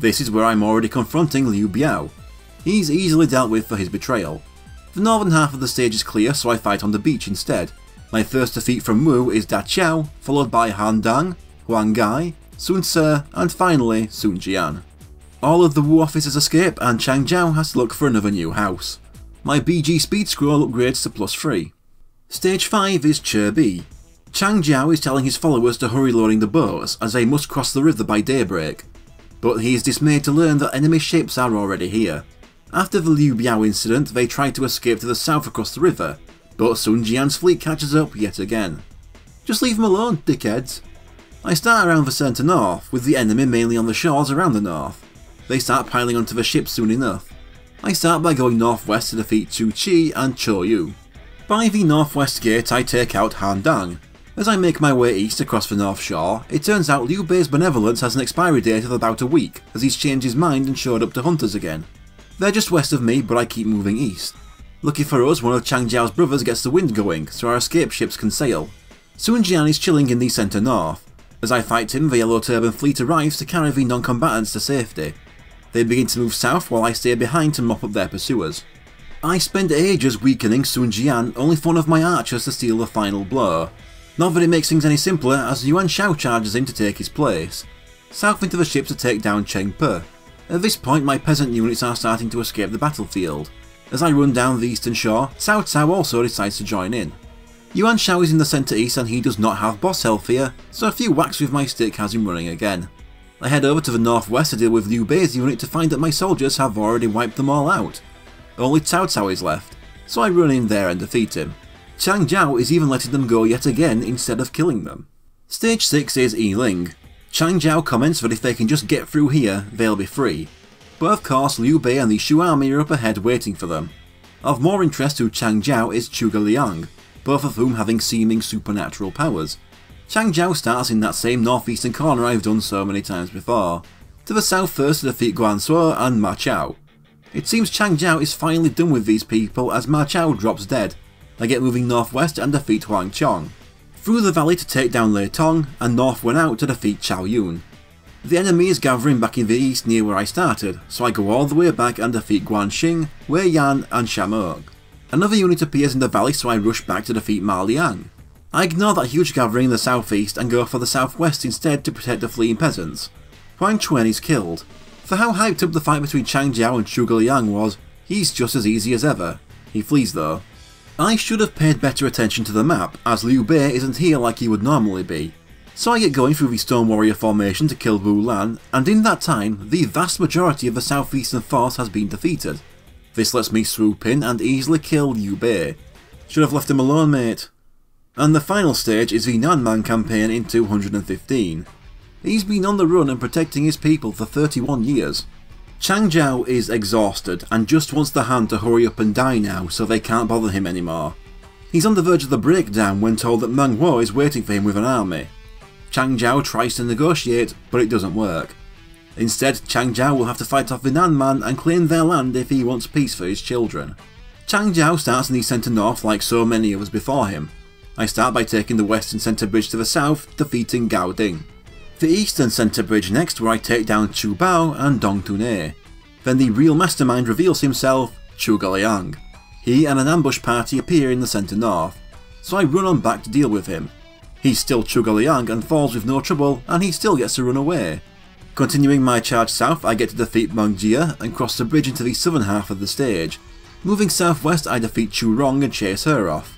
This is where I'm already confronting Liu Biao. He's easily dealt with for his betrayal. The northern half of the stage is clear so I fight on the beach instead. My first defeat from Wu is Da Qiao, followed by Han Dang, Huang Gai, Sun Ce, and finally Sun Jian. All of the Wu officers escape and Chang Jiao has to look for another new house. My BG speed scroll upgrades to plus 3. Stage 5 is Bi. Chang Jiao is telling his followers to hurry loading the boats as they must cross the river by daybreak. But he is dismayed to learn that enemy ships are already here. After the Liu Biao incident, they try to escape to the south across the river, but Sun Jian's fleet catches up yet again. Just leave them alone, dickheads. I start around the centre north, with the enemy mainly on the shores around the north. They start piling onto the ship soon enough. I start by going northwest to defeat Chu Chi and Cho Yu. By the northwest gate I take out Han Dang. As I make my way east across the north shore, it turns out Liu Bei's benevolence has an expiry date of about a week, as he's changed his mind and showed up to hunters again. They're just west of me, but I keep moving east. Lucky for us, one of Chang Jiao's brothers gets the wind going, so our escape ships can sail. Sun Jian is chilling in the centre north. As I fight him, the Yellow Turban fleet arrives to carry the non-combatants to safety. They begin to move south while I stay behind to mop up their pursuers. I spend ages weakening Sun Jian, only for one of my archers to steal the final blow. Not that it makes things any simpler, as Yuan Shao charges in to take his place. South into the ship to take down Cheng Pe. At this point my peasant units are starting to escape the battlefield. As I run down the eastern shore, Cao Cao also decides to join in. Yuan Shao is in the centre east and he does not have boss health here, so a few whacks with my stick has him running again. I head over to the northwest to deal with Liu Bei's unit to find that my soldiers have already wiped them all out. Only Cao Cao is left, so I run in there and defeat him. Chang Jiao is even letting them go yet again instead of killing them. Stage 6 is Yiling. Chang Jiao comments that if they can just get through here, they'll be free. But of course Liu Bei and the Shu army are up ahead waiting for them. Of more interest to Chang Jiao is Zhuge Liang, both of whom having seeming supernatural powers. Chang Jiao starts in that same northeastern corner I've done so many times before. To the south first to defeat Guan Suo and Ma Chao. It seems Chang Jiao is finally done with these people as Ma Chao drops dead. I get moving northwest and defeat Huang Chong. Through the valley to take down Lei Tong, and north went out to defeat Chao Yun. The enemy is gathering back in the east near where I started, so I go all the way back and defeat Guan Xing, Wei Yan and Shamog. Another unit appears in the valley so I rush back to defeat Ma Liang. I ignore that huge gathering in the southeast and go for the southwest instead to protect the fleeing peasants. Huang Quan is killed. For how hyped up the fight between Chang Jiao and Zhuge Liang was, he's just as easy as ever. He flees though. I should have paid better attention to the map, as Liu Bei isn't here like he would normally be. So I get going through the Stone Warrior formation to kill Wu Lan, and in that time, the vast majority of the southeastern force has been defeated. This lets me swoop in and easily kill Liu Bei. Should have left him alone, mate. And the final stage is the Nanman campaign in 215. He's been on the run and protecting his people for 31 years. Chang Jiao is exhausted and just wants the Han to hurry up and die now so they can't bother him anymore. He's on the verge of the breakdown when told that Meng Huo is waiting for him with an army. Chang Jiao tries to negotiate, but it doesn't work. Instead, Chang Jiao will have to fight off the Nan and claim their land if he wants peace for his children. Chang Jiao starts in the centre north like so many others before him. I start by taking the western centre bridge to the south, defeating Gao Ding. The eastern centre bridge next where I take down Chu Bao and Dong Tunei. Then the real mastermind reveals himself, Zhuge Liang. He and an ambush party appear in the centre north, so I run on back to deal with him. He's still Zhuge Liang and falls with no trouble, and he still gets to run away. Continuing my charge south, I get to defeat Meng Jia and cross the bridge into the southern half of the stage. Moving southwest, I defeat Chu Rong and chase her off.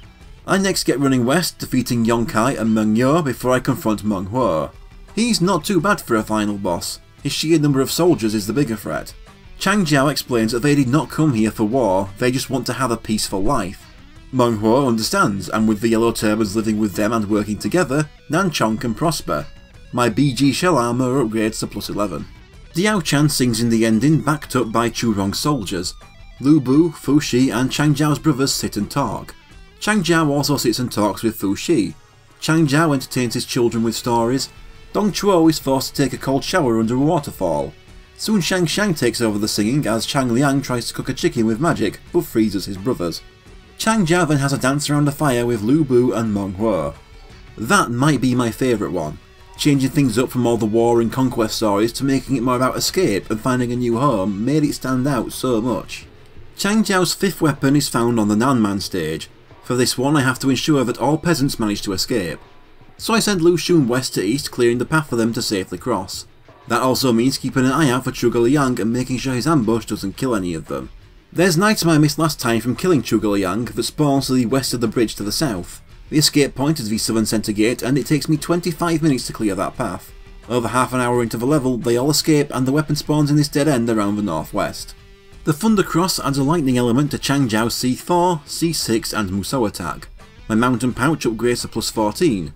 I next get running west, defeating Yong Kai and Meng Yo before I confront Meng Huo. He's not too bad for a final boss, his sheer number of soldiers is the bigger threat. Chang Jiao explains that they did not come here for war, they just want to have a peaceful life. Meng Huo understands, and with the Yellow Turbans living with them and working together, Nanchong can prosper. My BG shell armour upgrades to plus 11. Diao Chan sings in the ending backed up by Chu Rong's soldiers. Lu Bu, Fu Xi and Chang Jiao's brothers sit and talk. Chang Jiao also sits and talks with Fu Xi. Chang entertains his children with stories. Dong Chuo is forced to take a cold shower under a waterfall. Soon Shang Shang takes over the singing as Chang Liang tries to cook a chicken with magic but freezes his brothers. Chang Jiao then has a dance around the fire with Lu Bu and Meng Huo. That might be my favourite one changing things up from all the war and conquest stories to making it more about escape and finding a new home made it stand out so much. Chang Jiao's fifth weapon is found on the Nanman stage. For this one I have to ensure that all peasants manage to escape. So I send Lu Xun west to east clearing the path for them to safely cross. That also means keeping an eye out for Zhuge Liang and making sure his ambush doesn't kill any of them. There's item I missed last time from killing Zhuge Liang that spawns to the west of the bridge to the south. The escape point is the southern centre gate and it takes me 25 minutes to clear that path. Over half an hour into the level, they all escape and the weapon spawns in this dead end around the northwest. The Thunder Cross adds a lightning element to Chang Jiao's C4, C6 and Musou attack. My mountain pouch upgrades to plus 14.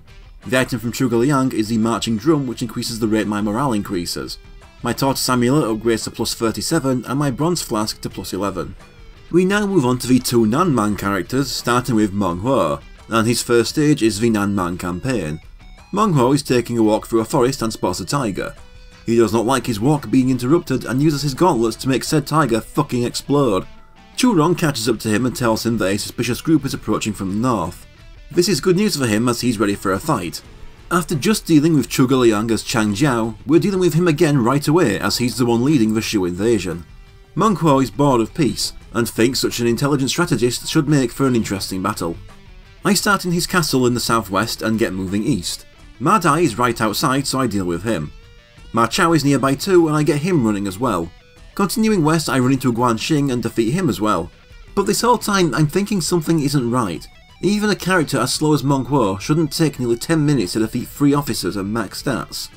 The item from Zhuge Liang is the marching drum which increases the rate my morale increases. My tortoise amulet upgrades to plus 37 and my bronze flask to plus 11. We now move on to the two Nanman characters, starting with Meng Huo and his first stage is the Nanman campaign. Meng Huo is taking a walk through a forest and spots a tiger. He does not like his walk being interrupted and uses his gauntlets to make said tiger fucking explode. Chu Rong catches up to him and tells him that a suspicious group is approaching from the north. This is good news for him as he's ready for a fight. After just dealing with Zhuge Liang as Chang Jiao, we're dealing with him again right away as he's the one leading the Shu invasion. Meng Huo is bored of peace, and thinks such an intelligent strategist should make for an interesting battle. I start in his castle in the southwest and get moving east. Ma Dai is right outside so I deal with him. Ma Chao is nearby too and I get him running as well. Continuing west I run into Guan Xing and defeat him as well. But this whole time I'm thinking something isn't right. Even a character as slow as Meng Huo shouldn't take nearly 10 minutes to defeat 3 officers and max stats.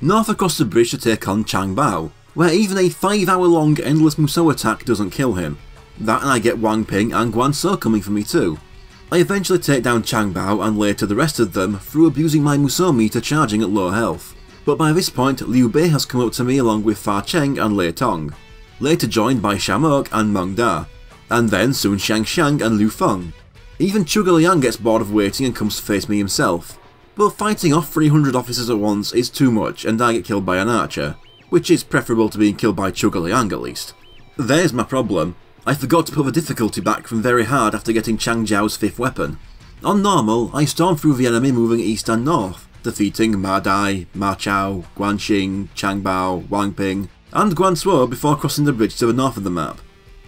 North across the bridge to take on Chang Bao, where even a 5 hour long endless Musou attack doesn't kill him. That and I get Wang Ping and Guan Suo coming for me too. I eventually take down Chang Bao and later the rest of them through abusing my Musou meter charging at low health. But by this point, Liu Bei has come up to me along with Fa Cheng and Lei Tong, later joined by Shamok and Meng Da, and then soon Shang Shang and Lu Feng. Even Zhuge Liang gets bored of waiting and comes to face me himself. But fighting off 300 officers at once is too much and I get killed by an archer, which is preferable to being killed by Zhuge Liang at least. There's my problem. I forgot to put the difficulty back from very hard after getting Chang Jiao's fifth weapon. On normal, I storm through the enemy moving east and north, defeating Ma Dai, Ma Chao, Guan Xing, Chang Bao, Wang Ping, and Guan Suo before crossing the bridge to the north of the map.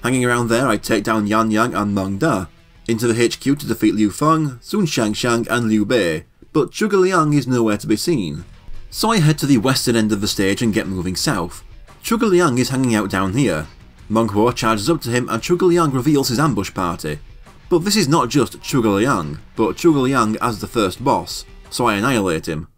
Hanging around there, I take down Yan Yang and Meng Da, into the HQ to defeat Liu Feng, Sun Shang Shang and Liu Bei, but Zhuge Liang is nowhere to be seen. So I head to the western end of the stage and get moving south. Zhuge Liang is hanging out down here, Meng Huo charges up to him and Zhuge Liang reveals his ambush party. But this is not just Zhuge Liang, but Zhuge Liang as the first boss, so I annihilate him.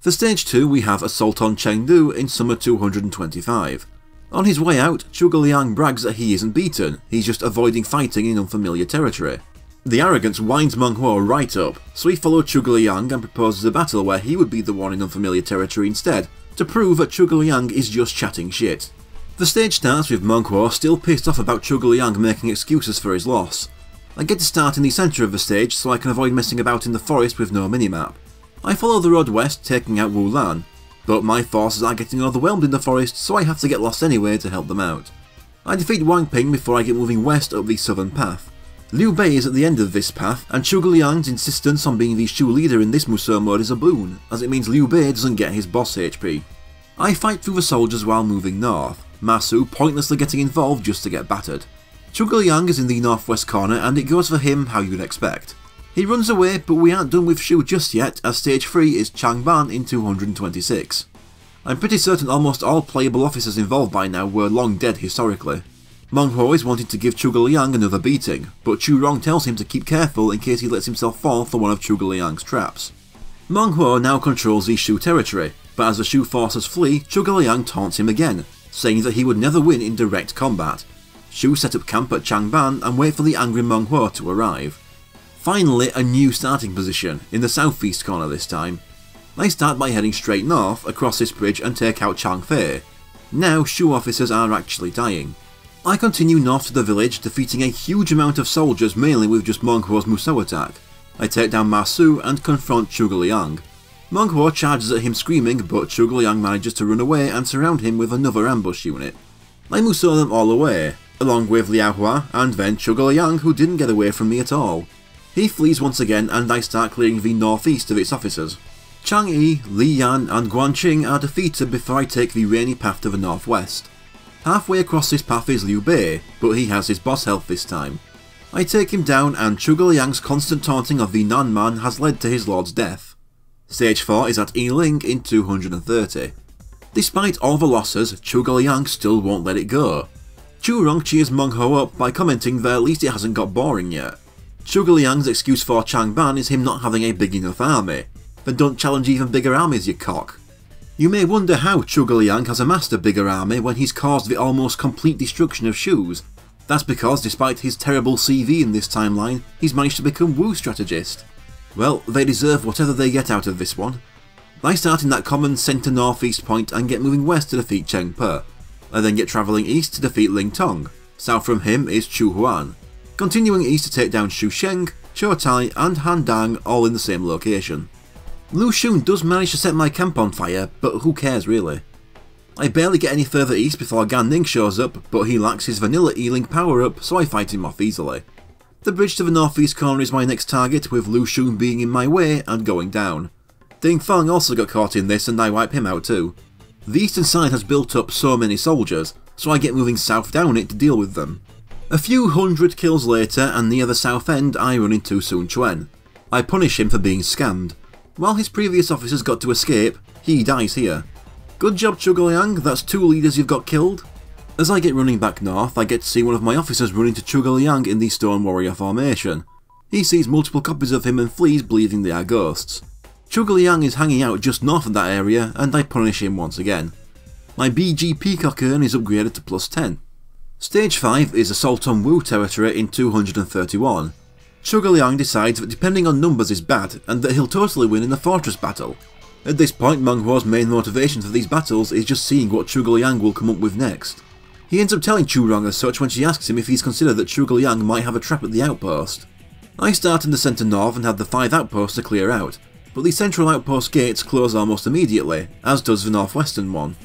For stage 2 we have Assault on Chengdu in summer 225. On his way out, Zhuge Liang brags that he isn't beaten, he's just avoiding fighting in unfamiliar territory. The arrogance winds Meng Huo right up, so he follows Zhuge Liang and proposes a battle where he would be the one in unfamiliar territory instead, to prove that Zhuge Liang is just chatting shit. The stage starts with Meng Huo still pissed off about Zhuge Liang making excuses for his loss. I get to start in the centre of the stage so I can avoid messing about in the forest with no minimap. I follow the road west taking out Wu Lan, but my forces are getting overwhelmed in the forest so I have to get lost anyway to help them out. I defeat Wang Ping before I get moving west up the southern path. Liu Bei is at the end of this path, and Zhuge Liang's insistence on being the Shu leader in this Musou mode is a boon, as it means Liu Bei doesn't get his boss HP. I fight through the soldiers while moving north, Ma Su pointlessly getting involved just to get battered. Zhuge Liang is in the northwest corner and it goes for him how you'd expect. He runs away, but we aren't done with Shu just yet, as stage 3 is Changban in 226. I'm pretty certain almost all playable officers involved by now were long dead historically. Meng Huo is wanting to give Zhuge Liang another beating, but Chu Rong tells him to keep careful in case he lets himself fall for one of Zhuge Liang's traps. Meng Huo now controls the Shu territory, but as the Shu forces flee, Zhuge Liang taunts him again, saying that he would never win in direct combat. Shu set up camp at Changban and wait for the angry Meng Huo to arrive. Finally, a new starting position, in the southeast corner this time. I start by heading straight north across this bridge and take out Changfei. Now Shu officers are actually dying. I continue north to the village, defeating a huge amount of soldiers mainly with just Meng Huo's Musou attack. I take down Ma Su and confront Zhuge Liang. Meng Huo charges at him screaming, but Zhuge Liang manages to run away and surround him with another ambush unit. I Musou them all away, along with Liao Hua and then Zhuge Liang who didn't get away from me at all. He flees once again and I start clearing the northeast of its officers. Chang Yi, Li Yan and Guan Qing are defeated before I take the rainy path to the northwest. Halfway across this path is Liu Bei, but he has his boss health this time. I take him down and Zhuge Liang's constant taunting of the Nan Man has led to his lord's death. Stage 4 is at Yiling in 230. Despite all the losses, Zhuge Liang still won't let it go. Chu Rong cheers Meng Huo up by commenting that at least it hasn't got boring yet. Zhuge Liang's excuse for Changban is him not having a big enough army. Then don't challenge even bigger armies, you cock. You may wonder how Zhuge Liang has amassed a bigger army when he's caused the almost complete destruction of Shus. That's because despite his terrible CV in this timeline, he's managed to become Wu strategist. Well, they deserve whatever they get out of this one. They start in that common centre northeast point and get moving west to defeat Cheng Pe. I then get travelling east to defeat Ling Tong. South from him is Chu Huan. Continuing east to take down Xu Sheng, Chou Tai and Han Dang all in the same location. Lu Xun does manage to set my camp on fire, but who cares really? I barely get any further east before Gan Ning shows up, but he lacks his vanilla Yiling power up, so I fight him off easily. The bridge to the northeast corner is my next target, with Lu Xun being in my way and going down. Ding Feng also got caught in this and I wipe him out too. The eastern side has built up so many soldiers, so I get moving south down it to deal with them. A few hundred kills later and near the south end I run into Sun Quan. I punish him for being scammed. While his previous officers got to escape, he dies here. Good job Zhuge that's two leaders you've got killed. As I get running back north, I get to see one of my officers run into Zhuge in the Stone Warrior formation. He sees multiple copies of him and flees believing they are ghosts. Zhuge is hanging out just north of that area and I punish him once again. My BG Peacock urn is upgraded to plus 10. Stage 5 is Assault on Wu territory in 231. Zhuge Liang decides that depending on numbers is bad, and that he'll totally win in the fortress battle. At this point, Meng Huo's main motivation for these battles is just seeing what Zhuge Liang will come up with next. He ends up telling Chu Rong as such when she asks him if he's considered that Zhuge Liang might have a trap at the outpost. I start in the centre north and have the five outposts to clear out, but the central outpost gates close almost immediately, as does the northwestern one.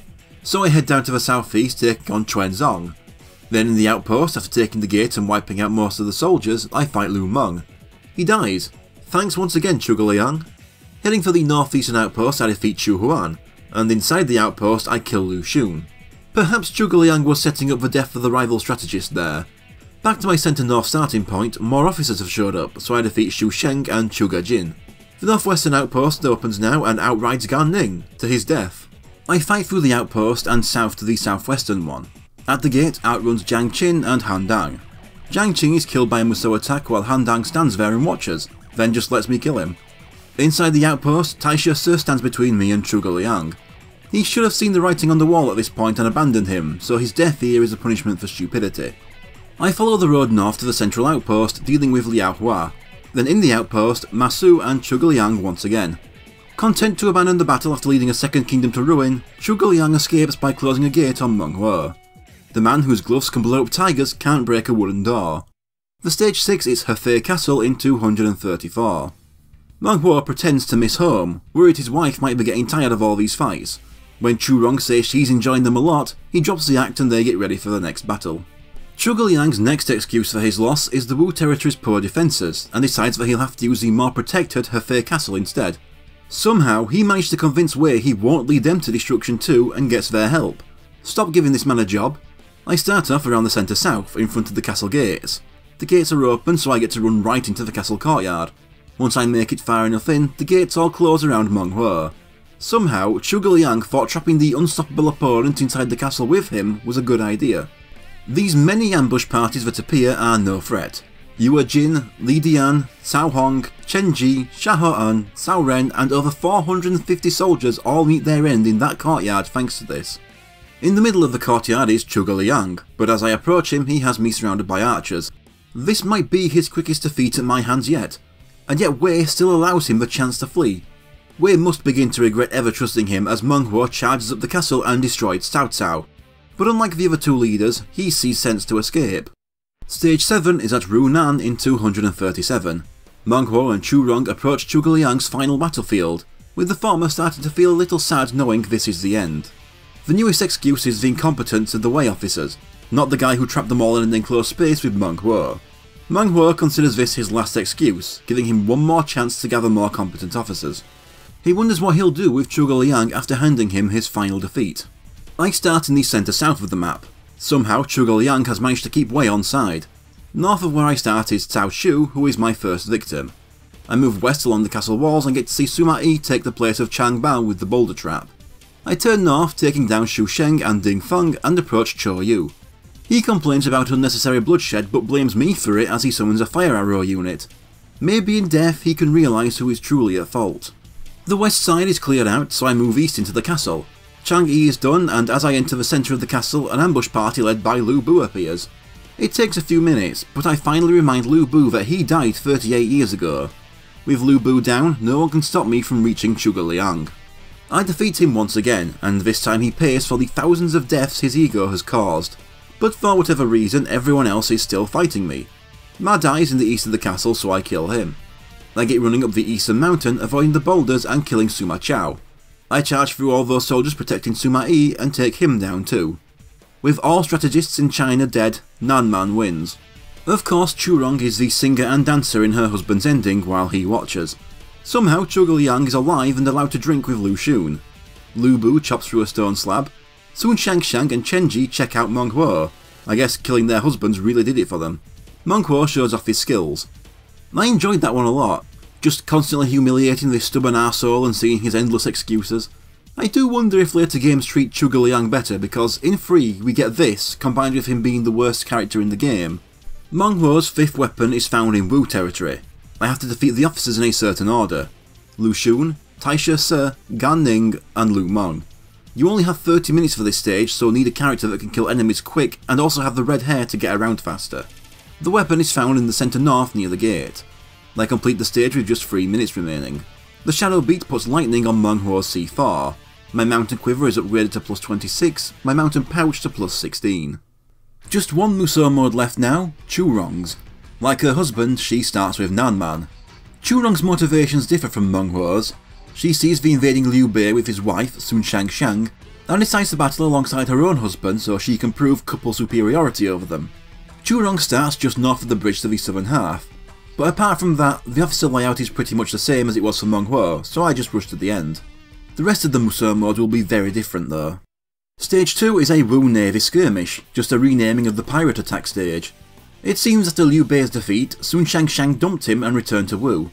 So I head down to the southeast taking on Quanzong, then in the outpost, after taking the gate and wiping out most of the soldiers, I fight Lu Meng. He dies. Thanks once again, Zhuge Liang. Heading for the northeastern outpost, I defeat Chu Huan, and inside the outpost, I kill Lu Xun. Perhaps Zhuge Liang was setting up the death of the rival strategist there. Back to my centre north starting point, more officers have showed up, so I defeat Xu Sheng and Chu Jin. The northwestern outpost opens now and outrides Gan Ning, to his death. I fight through the outpost and south to the southwestern one. At the gate outruns Jiang Qin and Han Dang. Jiang Qin is killed by a Musou attack while Han Dang stands there and watches, then just lets me kill him. Inside the outpost, Taisha Su stands between me and Zhuge Liang. He should have seen the writing on the wall at this point and abandoned him, so his death here is a punishment for stupidity. I follow the road north to the central outpost, dealing with Liao Hua. Then in the outpost, Ma Su and Zhuge Liang once again. Content to abandon the battle after leading a second kingdom to ruin, Zhuge Liang escapes by closing a gate on Meng Huo. The man whose gloves can blow up tigers can't break a wooden door. The stage 6 is Hefei Castle in 234. Meng Huo pretends to miss home, worried his wife might be getting tired of all these fights. When Chu Rong says she's enjoying them a lot, he drops the act and they get ready for the next battle. Zhuge Liang's next excuse for his loss is the Wu territory's poor defences, and decides that he'll have to use the more protected Hefei castle instead. Somehow, he managed to convince Wei he won't lead them to destruction too and gets their help. Stop giving this man a job. I start off around the centre south, in front of the castle gates. The gates are open so I get to run right into the castle courtyard. Once I make it far enough in, the gates all close around Meng Huo. Somehow, Zhuge Liang thought trapping the unstoppable opponent inside the castle with him was a good idea. These many ambush parties that appear are no threat. Yue Jin, Li Dian, Cao Hong, Chen Ji, Sha An, Cao Ren and over 450 soldiers all meet their end in that courtyard thanks to this. In the middle of the courtyard is Zhuge Liang, but as I approach him he has me surrounded by archers. This might be his quickest defeat at my hands yet, and yet Wei still allows him the chance to flee. Wei must begin to regret ever trusting him as Meng Huo charges up the castle and destroys Cao Cao. But unlike the other two leaders, he sees sense to escape. Stage 7 is at Runan in 237. Meng Huo and Zhu Rong approach Zhuge Liang's final battlefield, with the former starting to feel a little sad knowing this is the end. The newest excuse is the incompetence of the Wei officers, not the guy who trapped them all in an enclosed space with Meng Huo. Meng Huo considers this his last excuse, giving him one more chance to gather more competent officers. He wonders what he'll do with Zhuge Liang after handing him his final defeat. I start in the centre south of the map, Somehow Zhuge Liang has managed to keep Wei on side. North of where I start is Cao Shu, who is my first victim. I move west along the castle walls and get to see Sima Yi take the place of Chang Bao with the boulder trap. I turn north, taking down Xu Sheng and Ding Feng, and approach Cho Yu. He complains about unnecessary bloodshed but blames me for it as he summons a fire arrow unit. Maybe in death he can realise who is truly at fault. The west side is cleared out, so I move east into the castle. Chang Yi is done, and as I enter the centre of the castle, an ambush party led by Lu Bu appears. It takes a few minutes, but I finally remind Lu Bu that he died 38 years ago. With Lu Bu down, no one can stop me from reaching Zhuge Liang. I defeat him once again, and this time he pays for the thousands of deaths his ego has caused. But for whatever reason, everyone else is still fighting me. Ma dies in the east of the castle, so I kill him. I get running up the eastern mountain, avoiding the boulders and killing Sima Chao. I charge through all those soldiers protecting Sima Yi and take him down too. With all strategists in China dead, Nan Man wins. Of course, Zhu Rong is the singer and dancer in her husband's ending while he watches. Somehow, Zhuge Liang is alive and allowed to drink with Lu Xun. Lu Bu chops through a stone slab. Sun Shang Xiang and Chen Ji check out Meng Huo. I guess killing their husbands really did it for them. Meng Huo shows off his skills. I enjoyed that one a lot, just constantly humiliating this stubborn arsehole and seeing his endless excuses. I do wonder if later games treat Zhuge Liang better because in 3 we get this combined with him being the worst character in the game. Meng Huo's fifth weapon is found in Wu territory. I have to defeat the officers in a certain order. Lu Xun, Taishi Se, Gan Ning and Lu Meng. You only have 30 minutes for this stage so need a character that can kill enemies quick and also have the Red Hare to get around faster. The weapon is found in the centre north near the gate. I complete the stage with just 3 minutes remaining. The Shadow Beat puts lightning on Meng Huo's C4. My Mountain Quiver is upgraded to plus 26, my Mountain Pouch to plus 16. Just one Musou mode left now, Zhu Rong's. Like her husband, she starts with Nanman. Zhu Rong's motivations differ from Meng Huo's. She sees the invading Liu Bei with his wife, Sun Shang Xiang, and decides to battle alongside her own husband so she can prove couple superiority over them. Zhu Rong starts just north of the bridge to the southern half, but apart from that, the officer layout is pretty much the same as it was for Meng Huo, so I just rushed to the end. The rest of the Musou mode will be very different though. Stage 2 is a Wu Navy skirmish, just a renaming of the pirate attack stage. It seems after Liu Bei's defeat, Sun Shang Xiang dumped him and returned to Wu.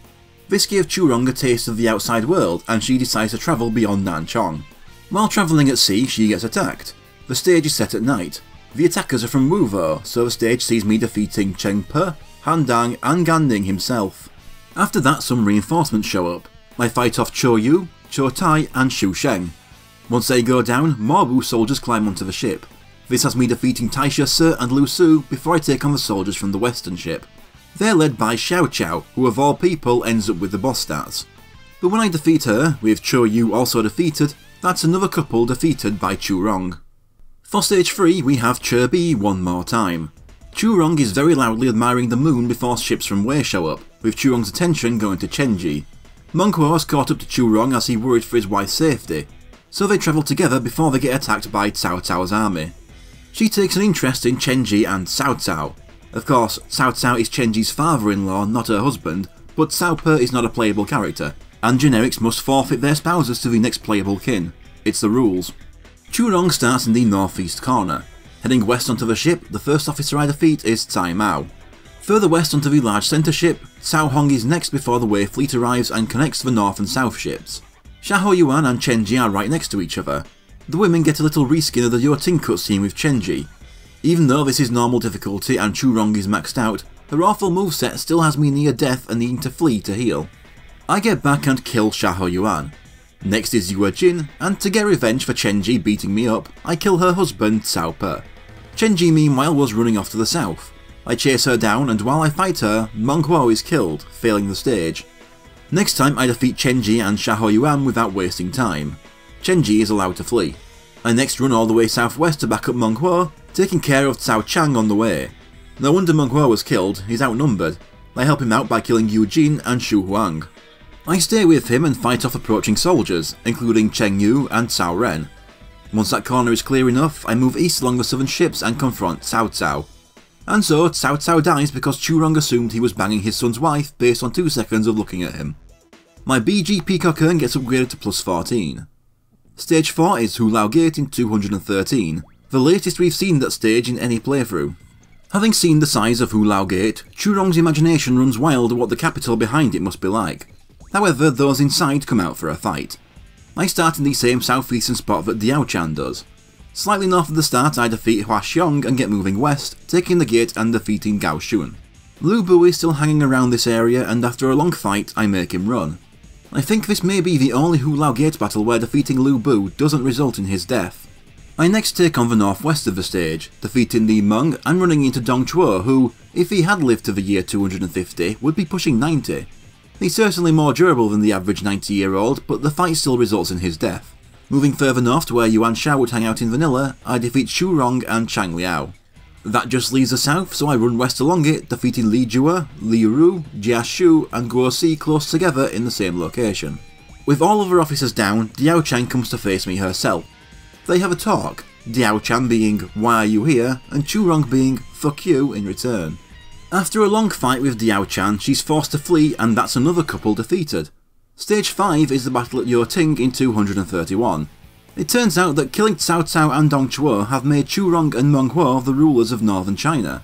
This gave Zhu Rong a taste of the outside world and she decides to travel beyond Nanchong. While travelling at sea, she gets attacked. The stage is set at night. The attackers are from Wu though, so the stage sees me defeating Cheng Pe, Han Dang and Gan Ning himself. After that some reinforcements show up. I fight off Cho Yu, Cho Tai and Xu Sheng. Once they go down, more Wu soldiers climb onto the ship. This has me defeating Taishi Se and Lu Su before I take on the soldiers from the western ship. They're led by Xiao Qiao, who of all people ends up with the boss stats. But when I defeat her, with Cho Yu also defeated, that's another couple defeated by Zhu Rong. For stage 3 we have Bi one more time. Zhu Rong is very loudly admiring the moon before ships from Wei show up, with Zhu Rong's attention going to Chenji. Meng Huo has caught up to Zhu Rong as he worried for his wife's safety, so they travel together before they get attacked by Cao Cao's army. She takes an interest in Chenji and Cao Cao. Of course, Cao Cao is Chenji's father-in-law, not her husband, but Cao Pe is not a playable character, and generics must forfeit their spouses to the next playable kin. It's the rules. Zhu Rong starts in the northeast corner. Heading west onto the ship, the first officer I defeat is Cai Mao. Further west onto the large centre ship, Cao Hong is next before the Wei fleet arrives and connects the north and south ships. Xiahou Yuan and Chenji are right next to each other. The women get a little reskin of the Yuting cutscene with Chenji. Even though this is normal difficulty and Zhu Rong is maxed out, her awful moveset still has me near death and needing to flee to heal. I get back and kill Xiahou Yuan. Next is Yue Jin, and to get revenge for Chenji beating me up, I kill her husband Cao Pe. Chenji meanwhile was running off to the south. I chase her down and while I fight her, Meng Huo is killed, failing the stage. Next time I defeat Chenji and Xiahou Yuan without wasting time. Chenji is allowed to flee. I next run all the way southwest to back up Meng Huo, taking care of Cao Chang on the way. No wonder Meng Huo was killed, he's outnumbered. I help him out by killing Yu Jin and Xu Huang. I stay with him and fight off approaching soldiers, including Cheng Yu and Cao Ren. Once that corner is clear enough, I move east along the southern ships and confront Cao Cao. And so, Cao Cao dies because Zhu Rong assumed he was banging his son's wife based on 2 seconds of looking at him. My BG Peacock urn gets upgraded to plus 14. Stage 4 is Hulao Gate in 213, the latest we've seen that stage in any playthrough. Having seen the size of Hulao Gate, Zhu Rong's imagination runs wild at what the capital behind it must be like. However, those inside come out for a fight. I start in the same southeastern spot that Diao Chan does. Slightly north of the start I defeat Hua Xiong and get moving west, taking the gate and defeating Gao Shun. Lu Bu is still hanging around this area and after a long fight I make him run. I think this may be the only Hulao Gate battle where defeating Lu Bu doesn't result in his death. I next take on the northwest of the stage, defeating the Meng and running into Dong Zhuo who, if he had lived to the year 250, would be pushing 90. He's certainly more durable than the average 90 year old, but the fight still results in his death. Moving further north to where Yuan Shao would hang out in Vanilla, I defeat Xu Rong and Chang Liao. That just leaves the south, so I run west along it, defeating Li Jue, Li Ru, Jia Shu, and Guo Si close together in the same location. With all other officers down, Diao Chan comes to face me herself. They have a talk, Diao Chan being, why are you here, and Zhu Rong being, fuck you, in return. After a long fight with Diao Chan, she's forced to flee and that's another couple defeated. Stage 5 is the battle at Yuting in 231. It turns out that killing Cao Cao and Dong Zhuo have made Zhu Rong and Meng Huo the rulers of northern China.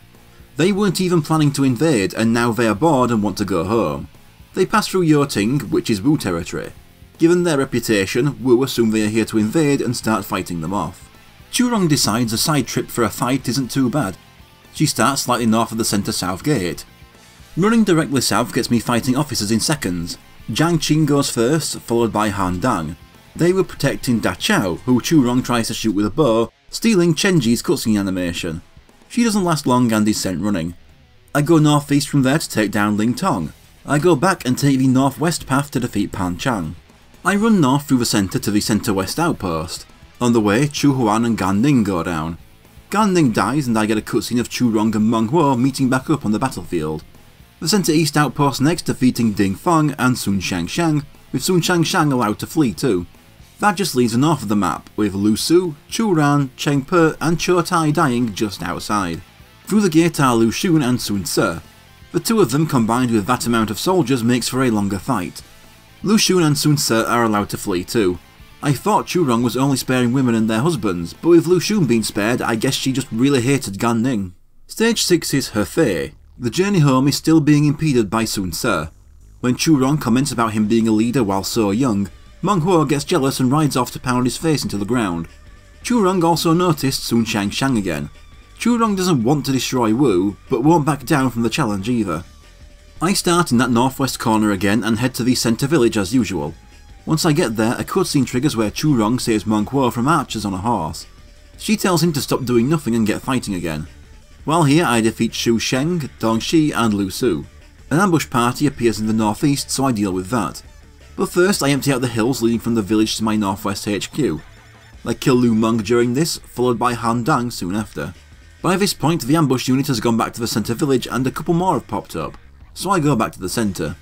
They weren't even planning to invade and now they are bored and want to go home. They pass through Yuting, which is Wu territory. Given their reputation, Wu assume they are here to invade and start fighting them off. Zhu Rong decides a side trip for a fight isn't too bad. She starts slightly north of the centre south gate. Running directly south gets me fighting officers in seconds. Jiang Qing goes first, followed by Han Dang. They were protecting Da Qiao, who Zhu Rong tries to shoot with a bow, stealing Chenji's cutscene animation. She doesn't last long and is sent running. I go northeast from there to take down Ling Tong. I go back and take the northwest path to defeat Pan Chang. I run north through the centre to the centre-west outpost. On the way, Chu Huan and Gan Ning go down. Gan Ning dies and I get a cutscene of Zhu Rong and Meng Huo meeting back up on the battlefield. The centre-east outpost next defeating Ding Feng and Sun Shang, Shang, with Sun Shang allowed to flee too. That just leaves north of the map, with Lu Su, Chu Ran, Cheng Pe and Cho Tai dying just outside. Through the gate are Lu Xun and Sun Ce. The two of them combined with that amount of soldiers makes for a longer fight. Lu Xun and Sun Ce are allowed to flee too. I thought Zhu Rong was only sparing women and their husbands, but with Lu Xun being spared, I guess she just really hated Gan Ning. Stage 6 is Hefei. The journey home is still being impeded by Sun Ce. When Zhu Rong comments about him being a leader while so young, Meng Huo gets jealous and rides off to pound his face into the ground. Zhu Rong also noticed Sun Shang Xiang again. Zhu Rong doesn't want to destroy Wu, but won't back down from the challenge either. I start in that northwest corner again and head to the centre village as usual. Once I get there, a cutscene triggers where Zhu Rong saves Meng Huo from archers on a horse. She tells him to stop doing nothing and get fighting again. While here, I defeat Xu Sheng, Dong Xi, and Lu Su. An ambush party appears in the northeast, so I deal with that. But first, I empty out the hills leading from the village to my northwest HQ. I kill Lu Meng during this, followed by Han Dang soon after. By this point, the ambush unit has gone back to the centre village and a couple more have popped up, so I go back to the centre.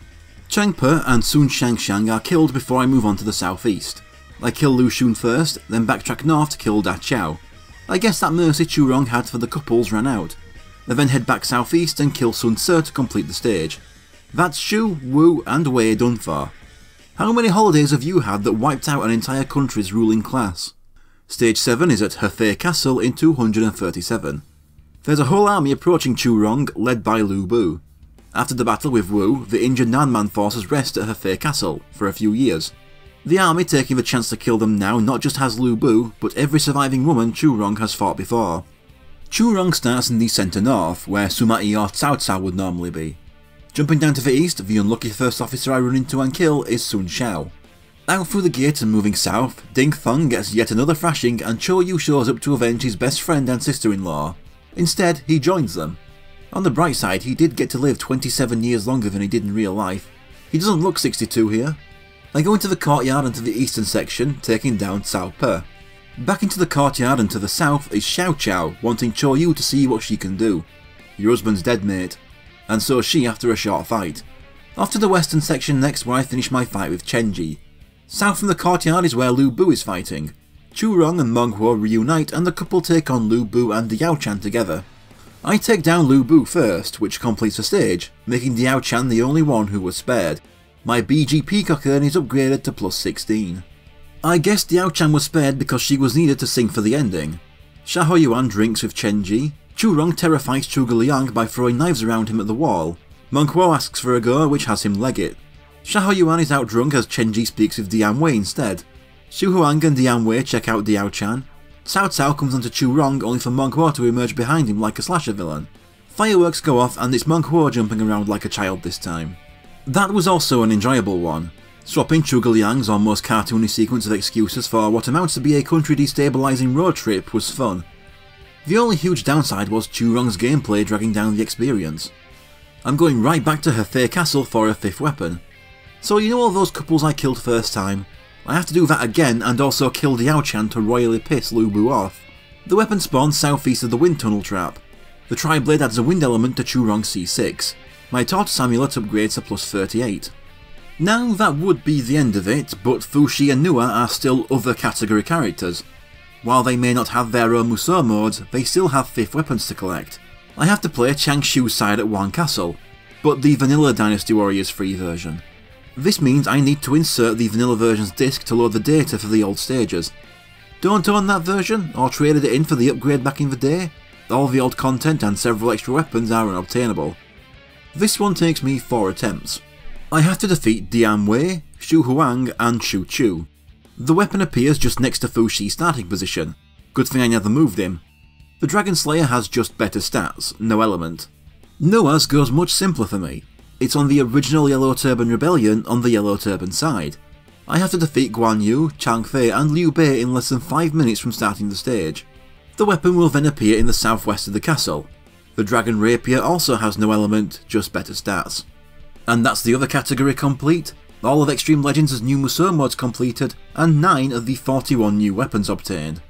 Cheng Pe and Sun Shang are killed before I move on to the southeast. I kill Lu Xun first, then backtrack north to kill Da Qiao. I guess that mercy Zhu Rong had for the couples ran out. They then head back southeast and kill Sun Ce to complete the stage. That's Shu, Wu and Wei done for. How many holidays have you had that wiped out an entire country's ruling class? Stage 7 is at Hefei Castle in 237. There's a whole army approaching Zhu Rong, led by Lu Bu. After the battle with Wu, the injured Nanman forces rest at Hefei Castle for a few years. The army taking the chance to kill them now not just has Lu Bu, but every surviving woman Zhu Rong has fought before. Zhu Rong starts in the centre north, where Sima Yi or Cao Cao would normally be. Jumping down to the east, the unlucky first officer I run into and kill is Sun Shao. Out through the gate and moving south, Ding Feng gets yet another thrashing and Cho Yu shows up to avenge his best friend and sister-in-law. Instead, he joins them. On the bright side, he did get to live 27 years longer than he did in real life. He doesn't look 62 here. I go into the courtyard and to the eastern section, taking down Cao Pe. Back into the courtyard and to the south is Xiao Qiao, wanting Cho Yu to see what she can do. Your husband's dead, mate and so she after a short fight. Off to the western section next where I finish my fight with Chenji. South from the courtyard is where Lu Bu is fighting. Zhu Rong and Meng Huo reunite and the couple take on Lu Bu and Diao Chan together. I take down Lu Bu first, which completes the stage, making Diao Chan the only one who was spared. My BG Peacock urn is upgraded to plus 16. I guess Diao Chan was spared because she was needed to sing for the ending. Xiahou Yuan drinks with Chenji, Zhu Rong terrifies Zhuge Liang by throwing knives around him at the wall. Meng Huo asks for a go, which has him leg it. Xiahou Yuan is out drunk as Chen Ji speaks with Dian Wei instead. Xu Huang and Dian Wei check out Diao Chan. Cao Cao comes onto Zhu Rong only for Meng Huo to emerge behind him like a slasher villain. Fireworks go off and it's Meng Huo jumping around like a child this time. That was also an enjoyable one. Swapping Zhuge Liang's almost cartoony sequence of excuses for what amounts to be a country destabilising road trip was fun. The only huge downside was Zhu Rong's gameplay dragging down the experience. I'm going right back to Hefei Castle for a fifth weapon. So you know all those couples I killed first time? I have to do that again and also kill Diao Chan to royally piss Lu Bu off. The weapon spawns southeast of the wind tunnel trap. The Tri-Blade adds a wind element to Zhu Rong C6. My Tortoise Amulet upgrades to plus 38. Now that would be the end of it, but Fu Xi and Nu Wa are still other category characters, while they may not have their own Musou modes, they still have 5th weapons to collect. I have to play Chang Shu's side at Wan Castle, but the vanilla Dynasty Warriors free version. This means I need to insert the vanilla version's disc to load the data for the old stages. Don't own that version, or traded it in for the upgrade back in the day? All the old content and several extra weapons are unobtainable. This one takes me 4 attempts. I have to defeat Dian Wei, Xu Huang and Xu Chu. The weapon appears just next to Fu Xi's starting position. Good thing I never moved him. The Dragon Slayer has just better stats, no element. Nu Wa's goes much simpler for me. It's on the original Yellow Turban Rebellion on the Yellow Turban side. I have to defeat Guan Yu, Chang Fei and Liu Bei in less than 5 minutes from starting the stage. The weapon will then appear in the southwest of the castle. The Dragon Rapier also has no element, just better stats. And that's the other category complete all of Xtreme Legends' new Musou mods completed, and 9 of the 41 new weapons obtained.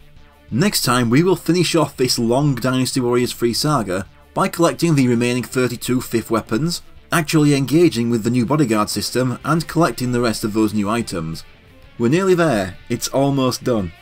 Next time we will finish off this long Dynasty Warriors free saga by collecting the remaining 32 fifth weapons, actually engaging with the new bodyguard system, and collecting the rest of those new items. We're nearly there, it's almost done.